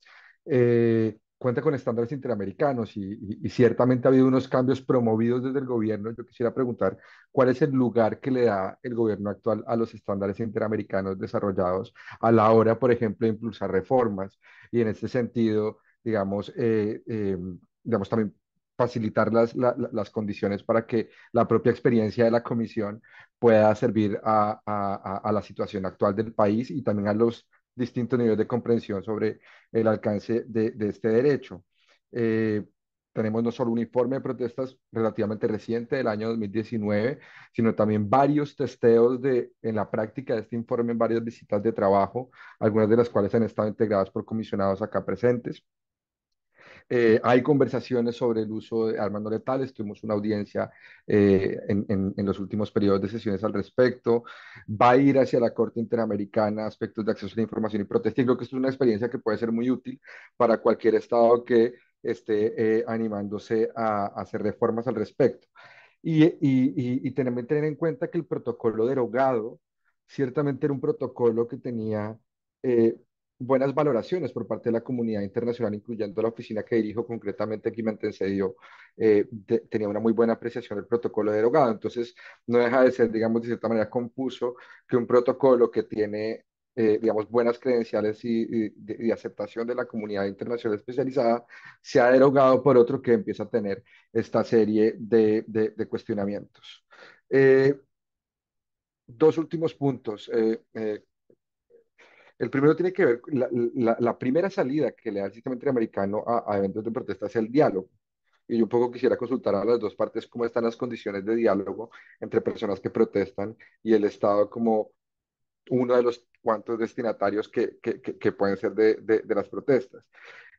cuenta con estándares interamericanos y, y, ciertamente ha habido unos cambios promovidos desde el gobierno. Yo quisiera preguntar cuál es el lugar que le da el gobierno actual a los estándares interamericanos desarrollados a la hora, por ejemplo, de impulsar reformas y en este sentido, digamos, digamos también facilitar las, las condiciones para que la propia experiencia de la comisión pueda servir a, a, a, la situación actual del país y también a los distintos niveles de comprensión sobre el alcance de, de este derecho. Eh, tenemos no solo un informe de protestas relativamente reciente del año 2019, sino también varios testeos de, en la práctica de este informe en varias visitas de trabajo, algunas de las cuales han estado integradas por comisionados acá presentes. Eh, hay conversaciones sobre el uso de armas no letales. Tuvimos una audiencia eh, en, los últimos periodos de sesiones al respecto. Va a ir hacia la Corte Interamericana aspectos de acceso a la información y protesta. Y creo que esto es una experiencia que puede ser muy útil para cualquier Estado que esté eh, animándose a, hacer reformas al respecto. Y, y, y, tener en cuenta que el protocolo derogado ciertamente era un protocolo que tenía buenas valoraciones por parte de la comunidad internacional, incluyendo la oficina que dirijo, concretamente aquí me eh, tenía una muy buena apreciación del protocolo derogado. Entonces, no deja de ser, digamos, de cierta manera confuso que un protocolo que tiene, eh, digamos, buenas credenciales y, de, aceptación de la comunidad internacional especializada sea derogado por otro que empieza a tener esta serie de, de cuestionamientos. Eh, dos últimos puntos. Eh, eh, el primero tiene que ver, la, la, primera salida que le da el sistema interamericano a, a eventos de protesta es el diálogo. Y yo un poco quisiera consultar a las dos partes cómo están las condiciones de diálogo entre personas que protestan y el Estado como uno de los cuantos destinatarios que, que, que pueden ser de, de, las protestas.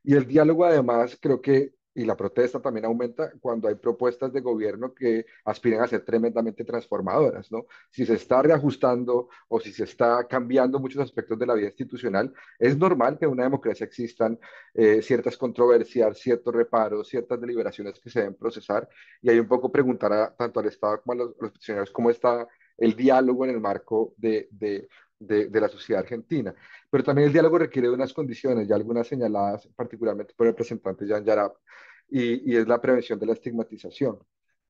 Y el diálogo además creo que y la protesta también aumenta cuando hay propuestas de gobierno que aspiran a ser tremendamente transformadoras, ¿no? Si se está reajustando o si se está cambiando muchos aspectos de la vida institucional, es normal que en una democracia existan eh, ciertas controversias, ciertos reparos, ciertas deliberaciones que se deben procesar y hay un poco preguntar a, tanto al Estado como a los, peticionarios cómo está el diálogo en el marco de, de, la sociedad argentina. Pero también el diálogo requiere de unas condiciones, ya algunas señaladas particularmente por el representante Jan Yarab, y, y es la prevención de la estigmatización,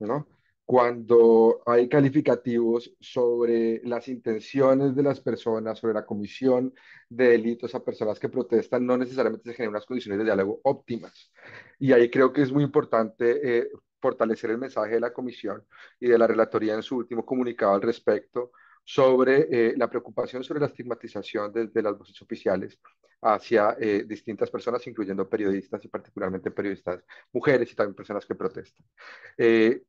¿no? Cuando hay calificativos sobre las intenciones de las personas, sobre la comisión de delitos a personas que protestan, no necesariamente se generan unas condiciones de diálogo óptimas. Y ahí creo que es muy importante eh, fortalecer el mensaje de la comisión y de la relatoría en su último comunicado al respecto, sobre eh, la preocupación sobre la estigmatización desde las voces oficiales hacia eh, distintas personas, incluyendo periodistas y particularmente periodistas mujeres y también personas que protestan. Eh,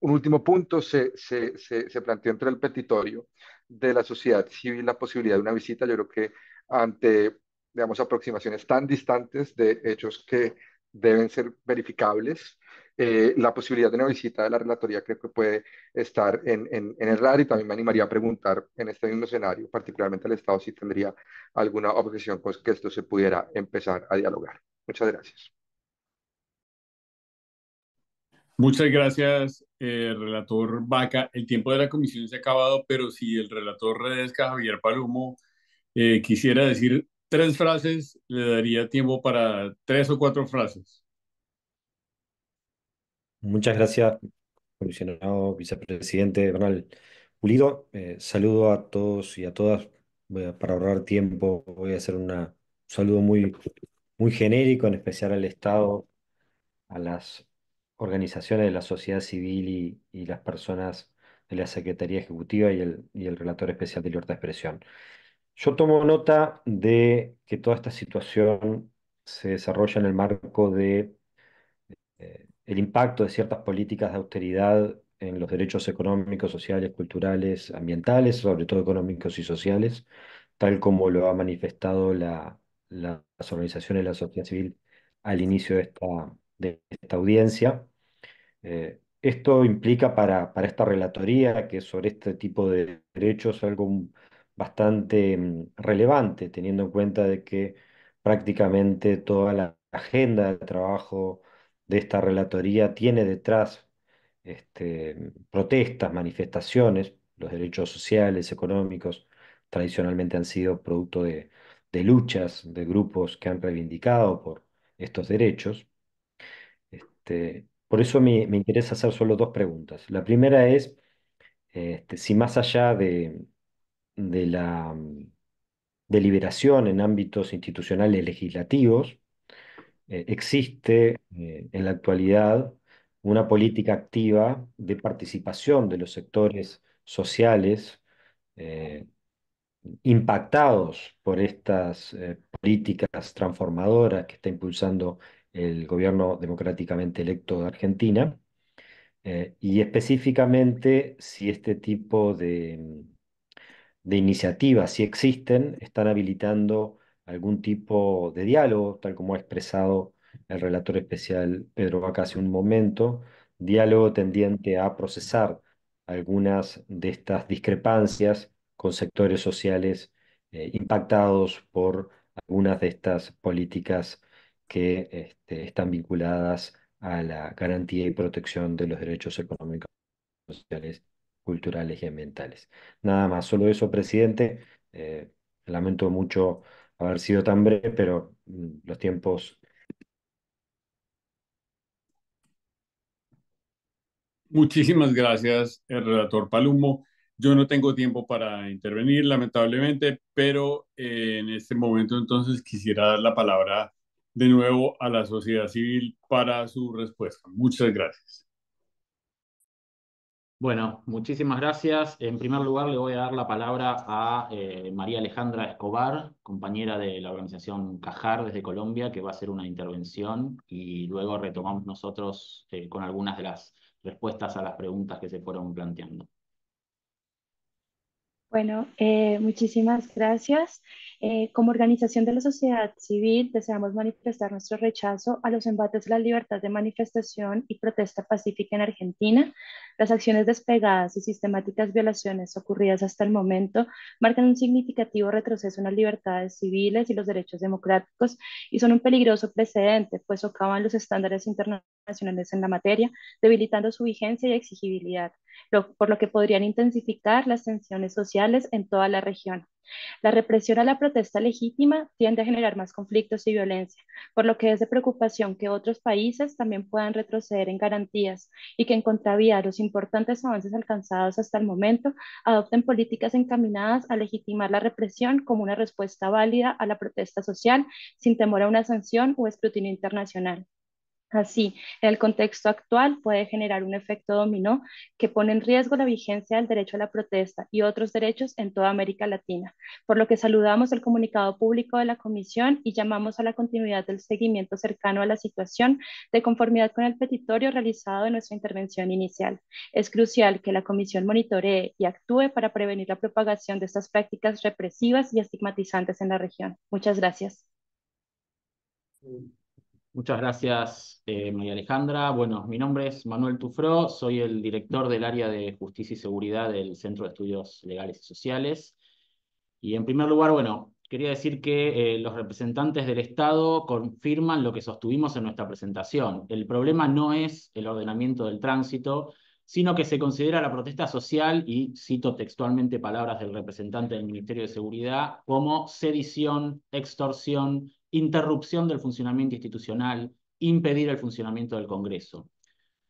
un último punto, se, se, se, se, planteó entre el petitorio de la sociedad civil la posibilidad de una visita. Yo creo que ante, digamos, aproximaciones tan distantes de hechos que deben ser verificables, eh, la posibilidad de una visita de la relatoría creo que puede estar en, en, el radar y también me animaría a preguntar en este mismo escenario, particularmente al Estado, si tendría alguna objeción con que esto se pudiera empezar a dialogar. Muchas gracias. Muchas gracias, eh, relator Vaca. El tiempo de la comisión se ha acabado, pero si el relator Redesca Javier Palomo eh, quisiera decir tres frases, le daría tiempo para tres o cuatro frases. Muchas gracias, comisionado vicepresidente Bernal Pulido. Eh, saludo a todos y a todas. A, para ahorrar tiempo, voy a hacer una, un saludo muy, muy genérico, en especial al Estado, a las organizaciones de la sociedad civil y, las personas de la Secretaría Ejecutiva y el, y el Relator Especial de Libertad de Expresión. Yo tomo nota de que toda esta situación se desarrolla en el marco de eh, el impacto de ciertas políticas de austeridad en los derechos económicos, sociales, culturales, ambientales, sobre todo económicos y sociales, tal como lo ha manifestado la, la, las organizaciones de la sociedad civil al inicio de esta, audiencia. Eh, esto implica para, para esta relatoría, que sobre este tipo de derechos algo bastante mm, relevante, teniendo en cuenta de que prácticamente toda la agenda de trabajo de esta relatoría tiene detrás este, protestas, manifestaciones, los derechos sociales, económicos, tradicionalmente han sido producto de, de luchas de grupos que han reivindicado por estos derechos. Este, por eso me, me, interesa hacer solo dos preguntas. La primera es este, si más allá de, de la mm, deliberación en ámbitos institucionales legislativos, eh, existe eh, en la actualidad una política activa de participación de los sectores sociales eh, impactados por estas políticas transformadoras que está impulsando el gobierno democráticamente electo de Argentina, y específicamente si este tipo de, de iniciativas, si existen, están habilitando algún tipo de diálogo, tal como ha expresado el relator especial Pedro Vaca hace un momento, diálogo tendiente a procesar algunas de estas discrepancias con sectores sociales eh, impactados por algunas de estas políticas que este, están vinculadas a la garantía y protección de los derechos económicos, sociales, culturales y ambientales. Nada más, solo eso, presidente. Eh, lamento mucho haber sido tan breve, pero mm, los tiempos... Muchísimas gracias, el relator Palumo. Yo no tengo tiempo para intervenir, lamentablemente, pero eh, en este momento entonces quisiera dar la palabra de nuevo a la sociedad civil para su respuesta. Muchas gracias. Bueno, muchísimas gracias. En primer lugar, le voy a dar la palabra a eh, María Alejandra Escobar, compañera de la organización Cajar desde Colombia, que va a hacer una intervención y luego retomamos nosotros eh, con algunas de las respuestas a las preguntas que se fueron planteando. Bueno, eh, muchísimas gracias. Eh, como organización de la sociedad civil, deseamos manifestar nuestro rechazo a los embates de la libertad de manifestación y protesta pacífica en Argentina. Las acciones despegadas y sistemáticas violaciones ocurridas hasta el momento marcan un significativo retroceso en las libertades civiles y los derechos democráticos y son un peligroso precedente, pues socavan los estándares internacionales en la materia, debilitando su vigencia y exigibilidad, por lo que podrían intensificar las tensiones sociales en toda la región. La represión a la protesta legítima tiende a generar más conflictos y violencia, por lo que es de preocupación que otros países también puedan retroceder en garantías y que en contravía a los importantes avances alcanzados hasta el momento, adopten políticas encaminadas a legitimar la represión como una respuesta válida a la protesta social sin temor a una sanción o escrutinio internacional. Así, en el contexto actual puede generar un efecto dominó que pone en riesgo la vigencia del derecho a la protesta y otros derechos en toda América Latina, por lo que saludamos el comunicado público de la Comisión y llamamos a la continuidad del seguimiento cercano a la situación de conformidad con el petitorio realizado en nuestra intervención inicial. Es crucial que la Comisión monitoree y actúe para prevenir la propagación de estas prácticas represivas y estigmatizantes en la región. Muchas gracias. Muchas gracias, eh, María Alejandra. Bueno, mi nombre es Manuel Tufró, soy el director del área de Justicia y Seguridad del Centro de Estudios Legales y Sociales. Y en primer lugar, bueno, quería decir que eh, los representantes del Estado confirman lo que sostuvimos en nuestra presentación. El problema no es el ordenamiento del tránsito, sino que se considera la protesta social, y cito textualmente palabras del representante del Ministerio de Seguridad, como sedición, extorsión, interrupción del funcionamiento institucional, impedir el funcionamiento del Congreso.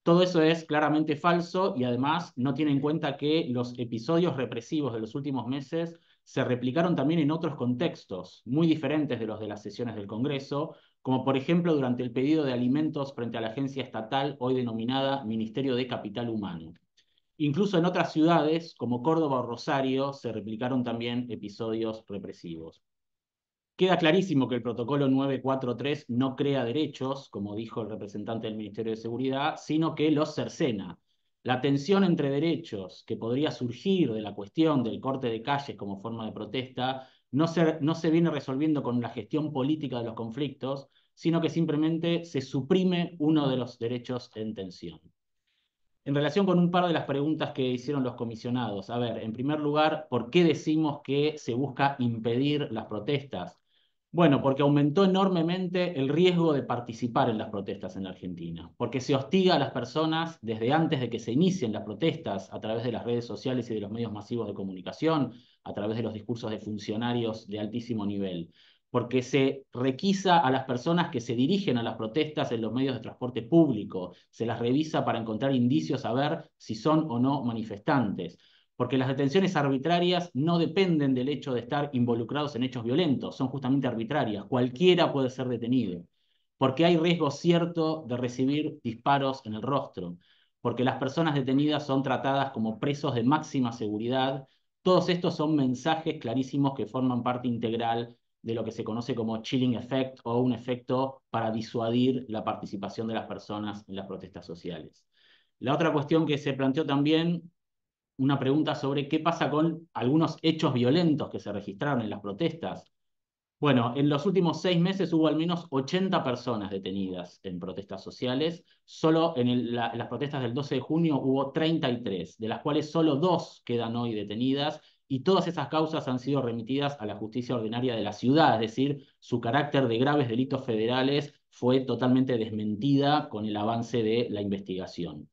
Todo eso es claramente falso y además no tiene en cuenta que los episodios represivos de los últimos meses se replicaron también en otros contextos muy diferentes de los de las sesiones del Congreso, como por ejemplo durante el pedido de alimentos frente a la agencia estatal hoy denominada Ministerio de Capital Humano. Incluso en otras ciudades, como Córdoba o Rosario, se replicaron también episodios represivos. Queda clarísimo que el protocolo 943 no crea derechos, como dijo el representante del Ministerio de Seguridad, sino que los cercena. La tensión entre derechos que podría surgir de la cuestión del corte de calles como forma de protesta no se, no se viene resolviendo con la gestión política de los conflictos, sino que simplemente se suprime uno de los derechos en tensión. En relación con un par de las preguntas que hicieron los comisionados, a ver, en primer lugar, ¿por qué decimos que se busca impedir las protestas? Bueno, porque aumentó enormemente el riesgo de participar en las protestas en la Argentina, porque se hostiga a las personas desde antes de que se inicien las protestas a través de las redes sociales y de los medios masivos de comunicación, a través de los discursos de funcionarios de altísimo nivel, porque se requisa a las personas que se dirigen a las protestas en los medios de transporte público, se las revisa para encontrar indicios a ver si son o no manifestantes porque las detenciones arbitrarias no dependen del hecho de estar involucrados en hechos violentos, son justamente arbitrarias, cualquiera puede ser detenido, porque hay riesgo cierto de recibir disparos en el rostro, porque las personas detenidas son tratadas como presos de máxima seguridad. Todos estos son mensajes clarísimos que forman parte integral de lo que se conoce como chilling effect o un efecto para disuadir la participación de las personas en las protestas sociales. La otra cuestión que se planteó también una pregunta sobre qué pasa con algunos hechos violentos que se registraron en las protestas. Bueno, en los últimos seis meses hubo al menos 80 personas detenidas en protestas sociales. Solo en, las protestas del 12 de junio hubo 33, de las cuales solo dos quedan hoy detenidas y todas esas causas han sido remitidas a la justicia ordinaria de la ciudad, es decir, su carácter de graves delitos federales fue totalmente desmentida con el avance de la investigación.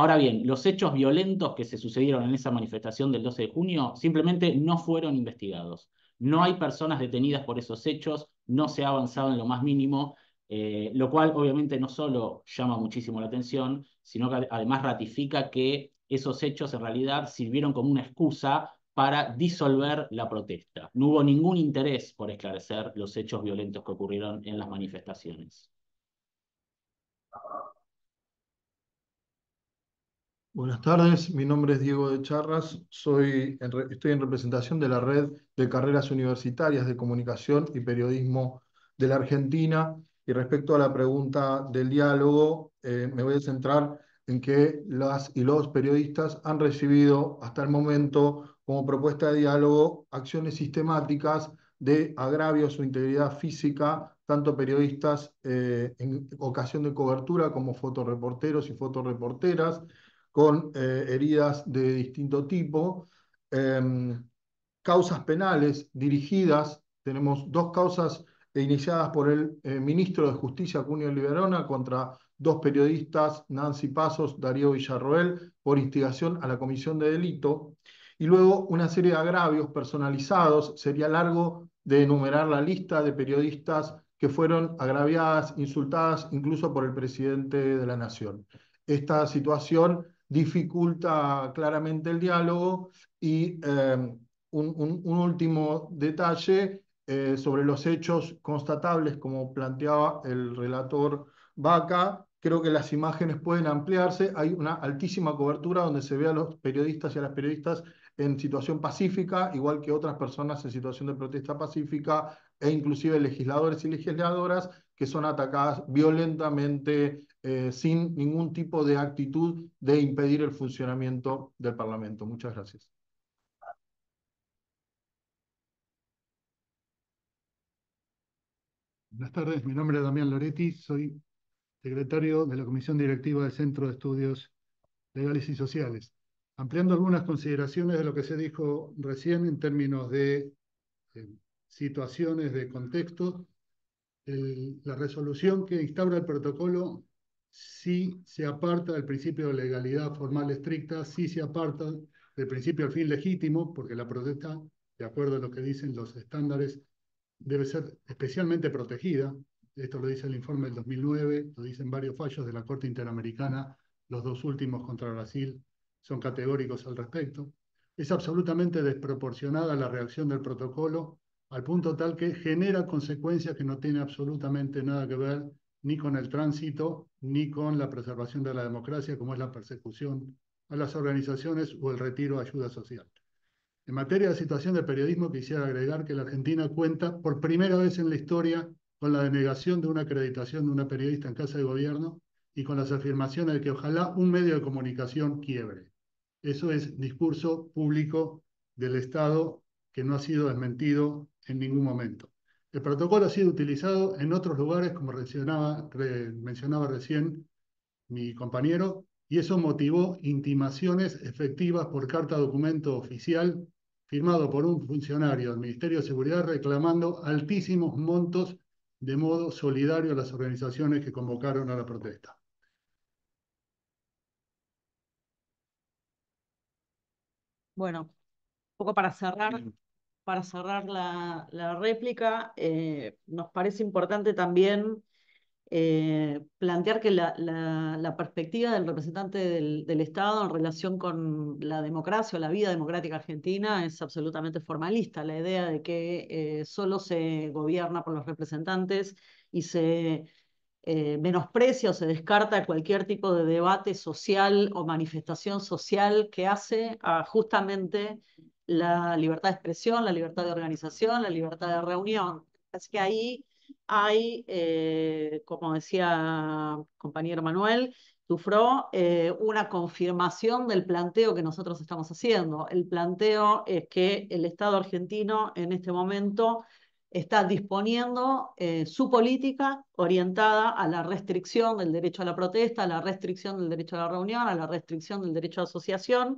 Ahora bien, los hechos violentos que se sucedieron en esa manifestación del 12 de junio simplemente no fueron investigados. No hay personas detenidas por esos hechos, no se ha avanzado en lo más mínimo, eh, lo cual obviamente no solo llama muchísimo la atención, sino que además ratifica que esos hechos en realidad sirvieron como una excusa para disolver la protesta. No hubo ningún interés por esclarecer los hechos violentos que ocurrieron en las manifestaciones. Buenas tardes, mi nombre es Diego de Charras, soy estoy en representación de la Red de Carreras Universitarias de Comunicación y Periodismo de la Argentina. Y respecto a la pregunta del diálogo, eh, me voy a centrar en que las y los periodistas han recibido hasta el momento como propuesta de diálogo acciones sistemáticas de agravio a su integridad física, tanto periodistas eh, en ocasión de cobertura como fotoreporteros y fotoreporteras, con eh, heridas de distinto tipo, em, causas penales dirigidas, tenemos dos causas iniciadas por el eh, ministro de Justicia, Cunio Liberona, contra dos periodistas, Nancy Pasos, Darío Villarroel, por instigación a la comisión de delito, y luego una serie de agravios personalizados, sería largo de enumerar la lista de periodistas que fueron agraviadas, insultadas, incluso por el presidente de la Nación. Esta situación dificulta claramente el diálogo y em, un, último detalle eh, sobre los hechos constatables, como planteaba el relator Vaca, creo que las imágenes pueden ampliarse. Hay una altísima cobertura donde se ve a los periodistas y a las periodistas en situación pacífica, igual que otras personas en situación de protesta pacífica, e inclusive legisladores y legisladoras que son atacadas violentamente eh, sin ningún tipo de actitud de impedir el funcionamiento del Parlamento. Muchas gracias. Buenas tardes, mi nombre es Damián Loretti, soy secretario de la Comisión Directiva del Centro de Estudios Legales y Sociales. Ampliando algunas consideraciones de lo que se dijo recién en términos de eh, situaciones de contexto, la resolución que instaura el protocolo sí se aparta del principio de legalidad formal estricta, sí se aparta del principio del fin legítimo, porque la protesta, de acuerdo a lo que dicen los estándares, debe ser especialmente protegida. Esto lo dice el informe del 2009, lo dicen varios fallos de la Corte Interamericana, los dos últimos contra Brasil son categóricos al respecto. Es absolutamente desproporcionada la reacción del protocolo al punto tal que genera consecuencias que no tienen absolutamente nada que ver ni con el tránsito, ni con la preservación de la democracia, como es la persecución a las organizaciones o el retiro de ayuda social. En materia de situación de periodismo, quisiera agregar que la Argentina cuenta por primera vez en la historia con la denegación de una acreditación de una periodista en casa de gobierno y con las afirmaciones de que ojalá un medio de comunicación quiebre. Eso es discurso público del Estado que no ha sido desmentido en ningún momento. El protocolo ha sido utilizado en otros lugares, como mencionaba, mencionaba recién mi compañero, y eso motivó intimaciones efectivas por carta documento oficial firmado por un funcionario del Ministerio de Seguridad reclamando altísimos montos de modo solidario a las organizaciones que convocaron a la protesta. Bueno, un poco para cerrar, para cerrar la, réplica, eh, nos parece importante también eh, plantear que la, perspectiva del representante del, Estado en relación con la democracia o la vida democrática argentina es absolutamente formalista. La idea de que eh, solo se gobierna por los representantes y se menosprecia o se descarta cualquier tipo de debate social o manifestación social que hace a justamente la libertad de expresión, la libertad de organización, la libertad de reunión. Así que ahí hay, eh, como decía compañero Manuel, Tufró, eh, una confirmación del planteo que nosotros estamos haciendo. El planteo es que el Estado argentino en este momento está disponiendo eh, su política orientada a la restricción del derecho a la protesta, a la restricción del derecho a la reunión, a la restricción del derecho a asociación,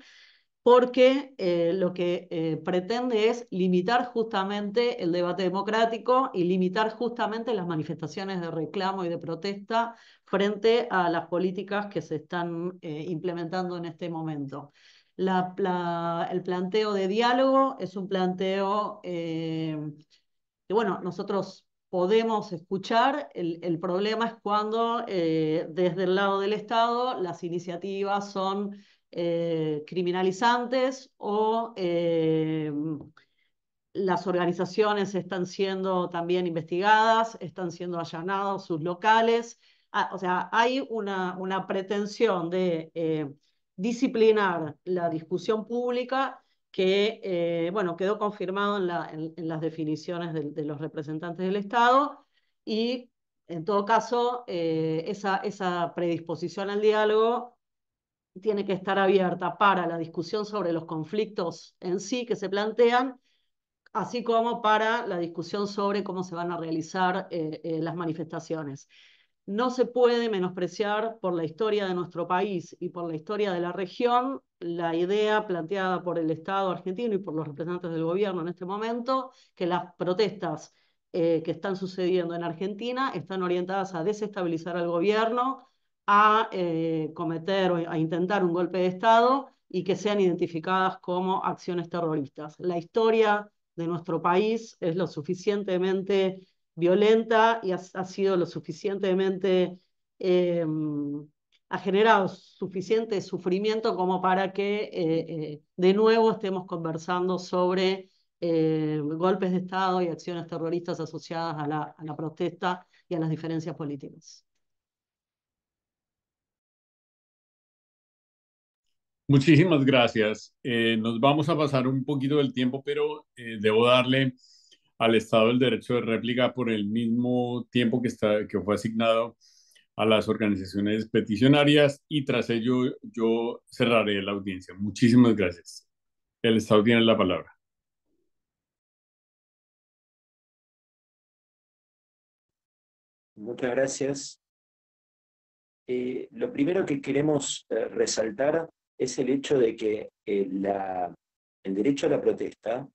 porque eh, lo que eh, pretende es limitar justamente el debate democrático y limitar justamente las manifestaciones de reclamo y de protesta frente a las políticas que se están eh, implementando en este momento. el planteo de diálogo es un planteo que, bueno, nosotros podemos escuchar, el, el problema es cuando desde el lado del Estado las iniciativas son eh, criminalizantes o eh, las organizaciones están siendo también investigadas, están siendo allanados sus locales. Ah, o sea, hay una, una pretensión de eh, disciplinar la discusión pública que bueno, quedó confirmado en, la, en, las definiciones de, de, los representantes del Estado y en todo caso esa, esa predisposición al diálogo tiene que estar abierta para la discusión sobre los conflictos en sí que se plantean, así como para la discusión sobre cómo se van a realizar eh, las manifestaciones. No se puede menospreciar por la historia de nuestro país y por la historia de la región la idea planteada por el Estado argentino y por los representantes del gobierno en este momento, que las protestas eh, que están sucediendo en Argentina están orientadas a desestabilizar al gobierno, a eh, cometer o a intentar un golpe de Estado y que sean identificadas como acciones terroristas. La historia de nuestro país es lo suficientemente violenta y ha, sido lo suficientemente, eh, ha generado suficiente sufrimiento como para que eh, eh, de nuevo estemos conversando sobre golpes de Estado y acciones terroristas asociadas a la, a la protesta y a las diferencias políticas. Muchísimas gracias. nos vamos a pasar un poquito del tiempo, pero debo darle al Estado el derecho de réplica por el mismo tiempo que, está, que fue asignado a las organizaciones peticionarias y tras ello yo cerraré la audiencia. Muchísimas gracias. El Estado tiene la palabra. Muchas gracias. Eh, lo primero que queremos eh, resaltar es el hecho de que eh, el derecho a la protesta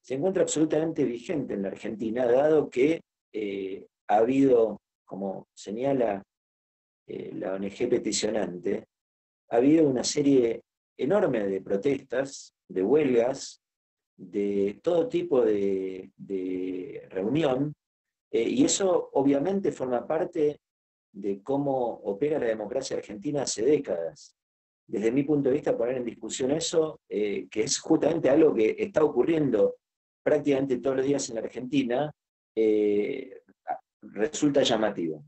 se encuentra absolutamente vigente en la Argentina, dado que eh, ha habido, como señala eh, la ONG peticionante, ha habido una serie enorme de protestas, de huelgas, de todo tipo de, reunión, y eso obviamente forma parte de cómo opera la democracia argentina hace décadas. Desde mi punto de vista, poner en discusión eso, que es justamente algo que está ocurriendo prácticamente todos los días en la Argentina, eh, resulta llamativo.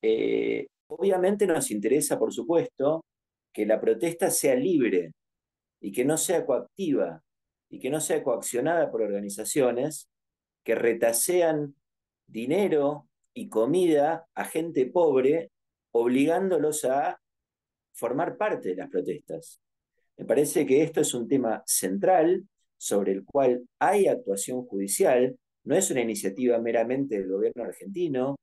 Eh, obviamente nos interesa, por supuesto, que la protesta sea libre y que no sea coactiva y que no sea coaccionada por organizaciones que retasean dinero y comida a gente pobre, obligándolos a formar parte de las protestas. Me parece que esto es un tema central sobre el cual hay actuación judicial, no es una iniciativa meramente del gobierno argentino,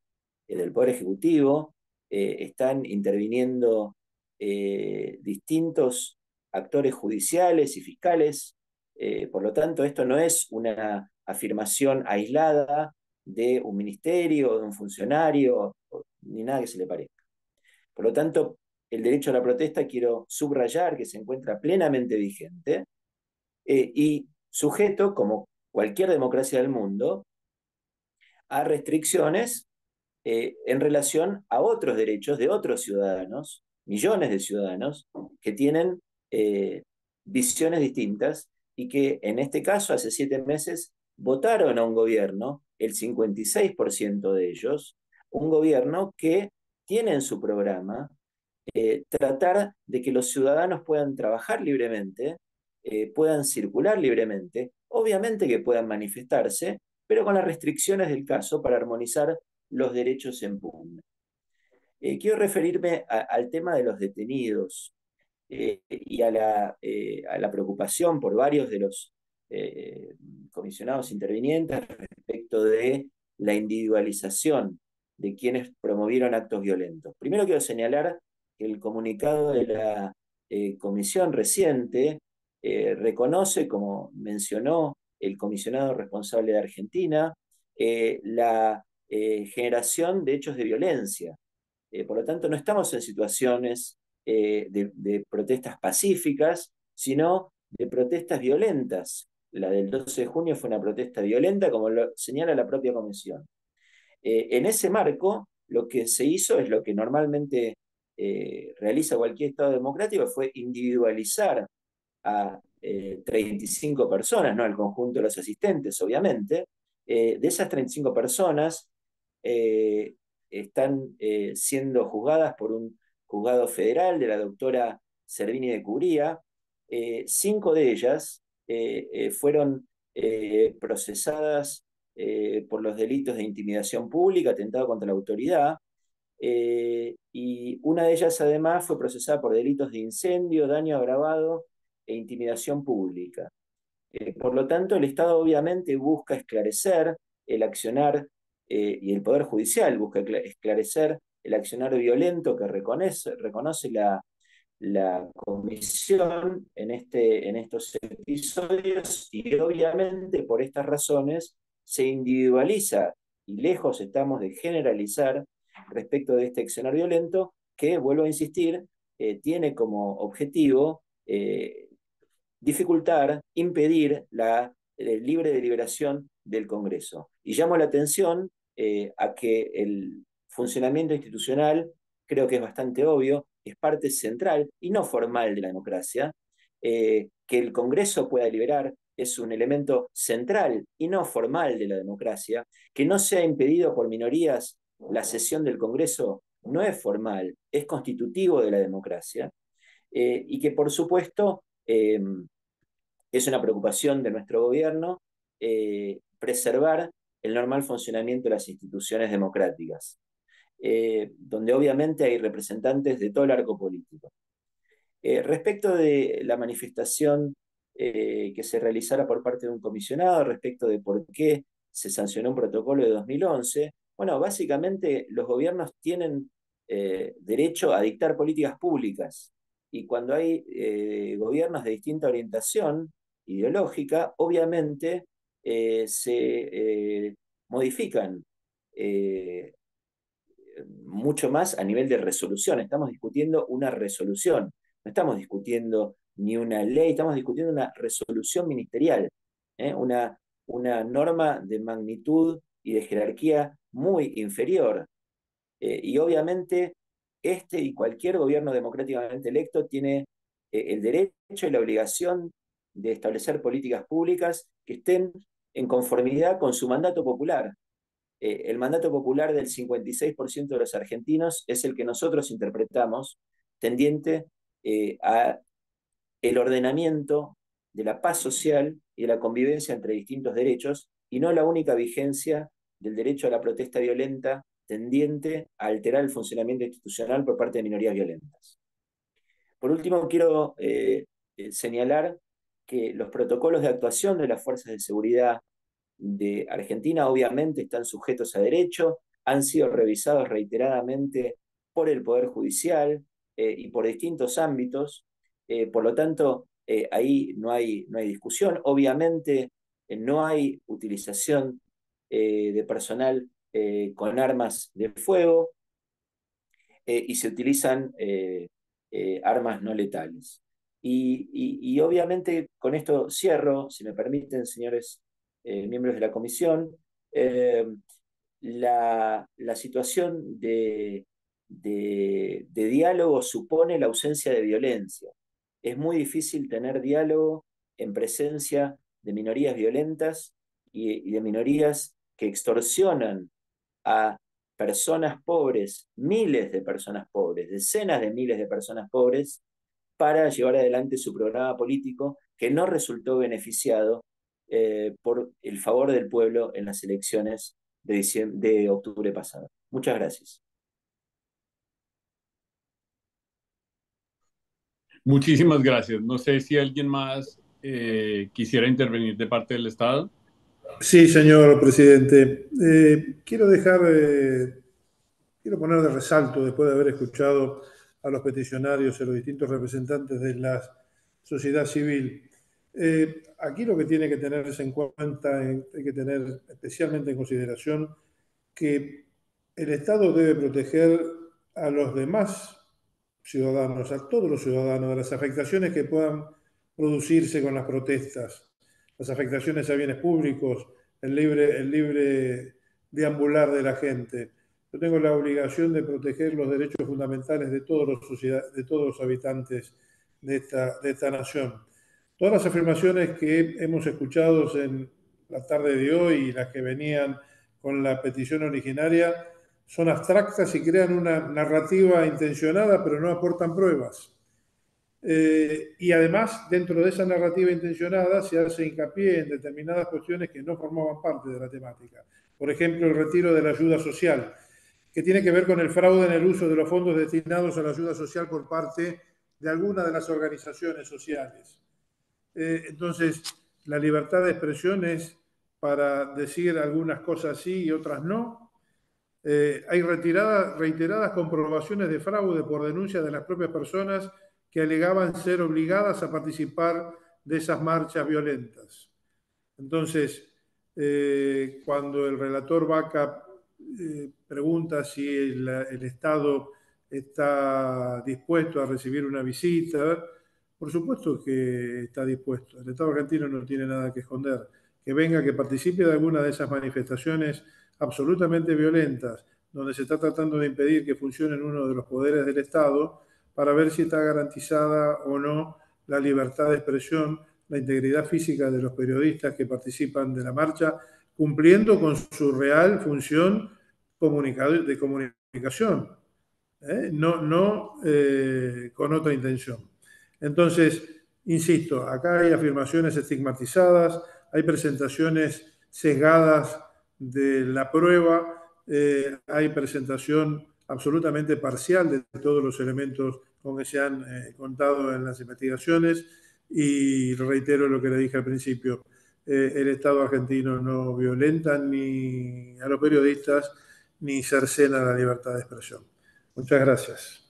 eh, del Poder Ejecutivo, eh, están interviniendo eh, distintos actores judiciales y fiscales, por lo tanto esto no es una afirmación aislada de un ministerio, de un funcionario, ni nada que se le parezca. Por lo tanto, el derecho a la protesta quiero subrayar que se encuentra plenamente vigente eh, y sujeto, como cualquier democracia del mundo, a restricciones eh, en relación a otros derechos de otros ciudadanos, millones de ciudadanos, que tienen eh, visiones distintas y que en este caso hace siete meses votaron a un gobierno, el 56% de ellos, un gobierno que tiene en su programa tratar de que los ciudadanos puedan trabajar libremente, eh, puedan circular libremente, obviamente que puedan manifestarse, pero con las restricciones del caso para armonizar los derechos en pugna. Eh, quiero referirme al tema de los detenidos eh, y a la, a la, preocupación por varios de los comisionados intervinientes respecto de la individualización de quienes promovieron actos violentos. Primero quiero señalar el comunicado de la comisión reciente eh, reconoce, como mencionó el comisionado responsable de Argentina, eh, la eh, generación de hechos de violencia. por lo tanto, no estamos en situaciones de, protestas pacíficas, sino de protestas violentas. La del 12 de junio fue una protesta violenta, como lo señala la propia comisión. en ese marco, lo que se hizo es lo que normalmente realiza cualquier Estado democrático, fue individualizar a 35 eh, personas, no al conjunto de los asistentes, obviamente. Eh, de esas 35 personas, eh, están siendo juzgadas por un juzgado federal de la doctora Servini de Cubría. cinco de ellas fueron procesadas por los delitos de intimidación pública, atentado contra la autoridad, y una de ellas además fue procesada por delitos de incendio, daño agravado e intimidación pública. por lo tanto, el Estado obviamente busca esclarecer el accionar eh, y el Poder Judicial busca esclarecer el accionar violento que reconoce, reconoce la, la comisión en, este, en estos episodios y obviamente por estas razones se individualiza y lejos estamos de generalizar respecto de este accionar violento que, vuelvo a insistir, eh, tiene como objetivo eh, dificultar, impedir la libre deliberación del Congreso. Y llamo la atención eh, a que el funcionamiento institucional, creo que es bastante obvio, es parte central y no formal de la democracia, eh, que el Congreso pueda deliberar es un elemento central y no formal de la democracia, que no sea impedido por minorías la sesión del Congreso no es formal, es constitutivo de la democracia, eh, y que por supuesto es una preocupación de nuestro gobierno preservar el normal funcionamiento de las instituciones democráticas, eh, donde obviamente hay representantes de todo el arco político. Eh, respecto de la manifestación eh, que se realizara por parte de un comisionado, respecto de por qué se sancionó un protocolo de 2011, bueno, básicamente los gobiernos tienen derecho a dictar políticas públicas y cuando hay gobiernos de distinta orientación ideológica, obviamente eh, se eh, modifican eh, mucho más a nivel de resolución. Estamos discutiendo una resolución, no estamos discutiendo ni una ley, estamos discutiendo una resolución ministerial, una, una norma de magnitud y de jerarquía muy inferior. y obviamente este y cualquier gobierno democráticamente electo tiene el derecho y la obligación de establecer políticas públicas que estén en conformidad con su mandato popular. Eh, el mandato popular del 56% de los argentinos es el que nosotros interpretamos tendiente eh, a el ordenamiento de la paz social y de la convivencia entre distintos derechos y no la única vigencia del derecho a la protesta violenta tendiente a alterar el funcionamiento institucional por parte de minorías violentas. Por último, quiero eh, señalar que los protocolos de actuación de las fuerzas de seguridad de Argentina obviamente están sujetos a derecho, han sido revisados reiteradamente por el Poder Judicial eh, y por distintos ámbitos, eh, por lo tanto, eh, ahí no hay, no hay discusión. Obviamente, no hay utilización de personal con armas de fuego y se utilizan armas no letales. Y, obviamente con esto cierro, si me permiten, señores eh, miembros de la comisión, eh, la, situación de, de, diálogo supone la ausencia de violencia. Es muy difícil tener diálogo en presencia de minorías violentas y, y de minorías que extorsionan a personas pobres, miles de personas pobres, decenas de miles de personas pobres, para llevar adelante su programa político que no resultó beneficiado eh, por el favor del pueblo en las elecciones de, de octubre pasado. Muchas gracias. Muchísimas gracias. No sé si alguien más eh, quisiera intervenir de parte del Estado. Sí, señor presidente. Eh, quiero dejar, quiero poner de resalto, después de haber escuchado a los peticionarios y a los distintos representantes de la sociedad civil. Eh, aquí lo que tiene que tenerse en cuenta, hay que tener especialmente en consideración que el Estado debe proteger a los demás ciudadanos, a todos los ciudadanos, de las afectaciones que puedan producirse con las protestas, las afectaciones a bienes públicos, el libre, el libre deambular de la gente. Yo tengo la obligación de proteger los derechos fundamentales de todos los, de todos los habitantes de esta, de esta nación. Todas las afirmaciones que hemos escuchado en la tarde de hoy y las que venían con la petición originaria son abstractas y crean una narrativa intencionada, pero no aportan pruebas. Eh, y además, dentro de esa narrativa intencionada, se hace hincapié en determinadas cuestiones que no formaban parte de la temática. Por ejemplo, el retiro de la ayuda social, que tiene que ver con el fraude en el uso de los fondos destinados a la ayuda social por parte de alguna de las organizaciones sociales. Eh, entonces, la libertad de expresión es para decir algunas cosas sí y otras no. Eh, hay reiteradas comprobaciones de fraude por denuncia de las propias personas que alegaban ser obligadas a participar de esas marchas violentas. Entonces, eh, cuando el relator Vaca eh, pregunta si el, el, Estado está dispuesto a recibir una visita, por supuesto que está dispuesto. El Estado argentino no tiene nada que esconder. Que venga, que participe de alguna de esas manifestaciones absolutamente violentas, donde se está tratando de impedir que funcione uno de los poderes del Estado, para ver si está garantizada o no la libertad de expresión, la integridad física de los periodistas que participan de la marcha, cumpliendo con su real función de comunicación, ¿eh? no, no eh, con otra intención. Entonces, insisto, acá hay afirmaciones estigmatizadas, hay presentaciones sesgadas de la prueba, eh, hay presentación absolutamente parcial de todos los elementos con que se han eh, contado en las investigaciones y reitero lo que le dije al principio, eh, el Estado argentino no violenta ni a los periodistas ni cercena la libertad de expresión. Muchas gracias.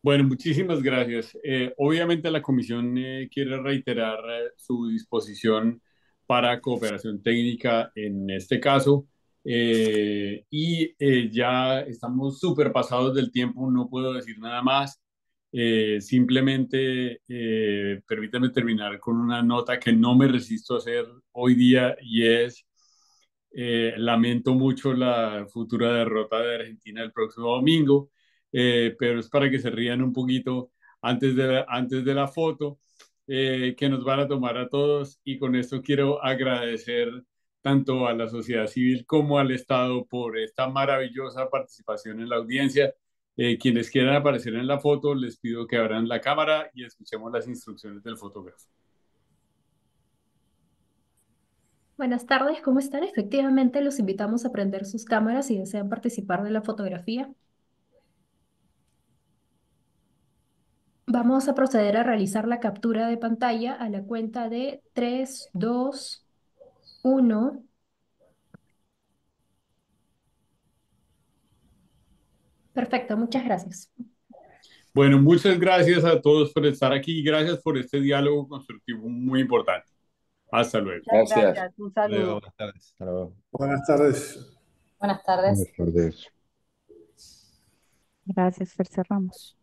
Bueno, muchísimas gracias. Eh, obviamente la Comisión quiere reiterar su disposición para cooperación técnica en este caso. Eh, y eh, ya estamos súper pasados del tiempo, no puedo decir nada más. Eh, simplemente permítame terminar con una nota que no me resisto a hacer hoy día y es, lamento mucho la futura derrota de Argentina el próximo domingo, pero es para que se rían un poquito antes de antes de la foto que nos van a tomar a todos y con esto quiero agradecer tanto a la sociedad civil como al Estado por esta maravillosa participación en la audiencia. Eh, quienes quieran aparecer en la foto, les pido que abran la cámara y escuchemos las instrucciones del fotógrafo. Buenas tardes, ¿cómo están? Efectivamente, los invitamos a prender sus cámaras si desean participar de la fotografía. Vamos a proceder a realizar la captura de pantalla a la cuenta de 3, 2, uno. Perfecto, muchas gracias. Bueno, muchas gracias a todos por estar aquí y gracias por este diálogo constructivo muy importante. Hasta luego. Gracias. Un saludo. Buenas tardes. Buenas tardes. Buenas tardes. Buenas tardes. Gracias, Fer, cerramos.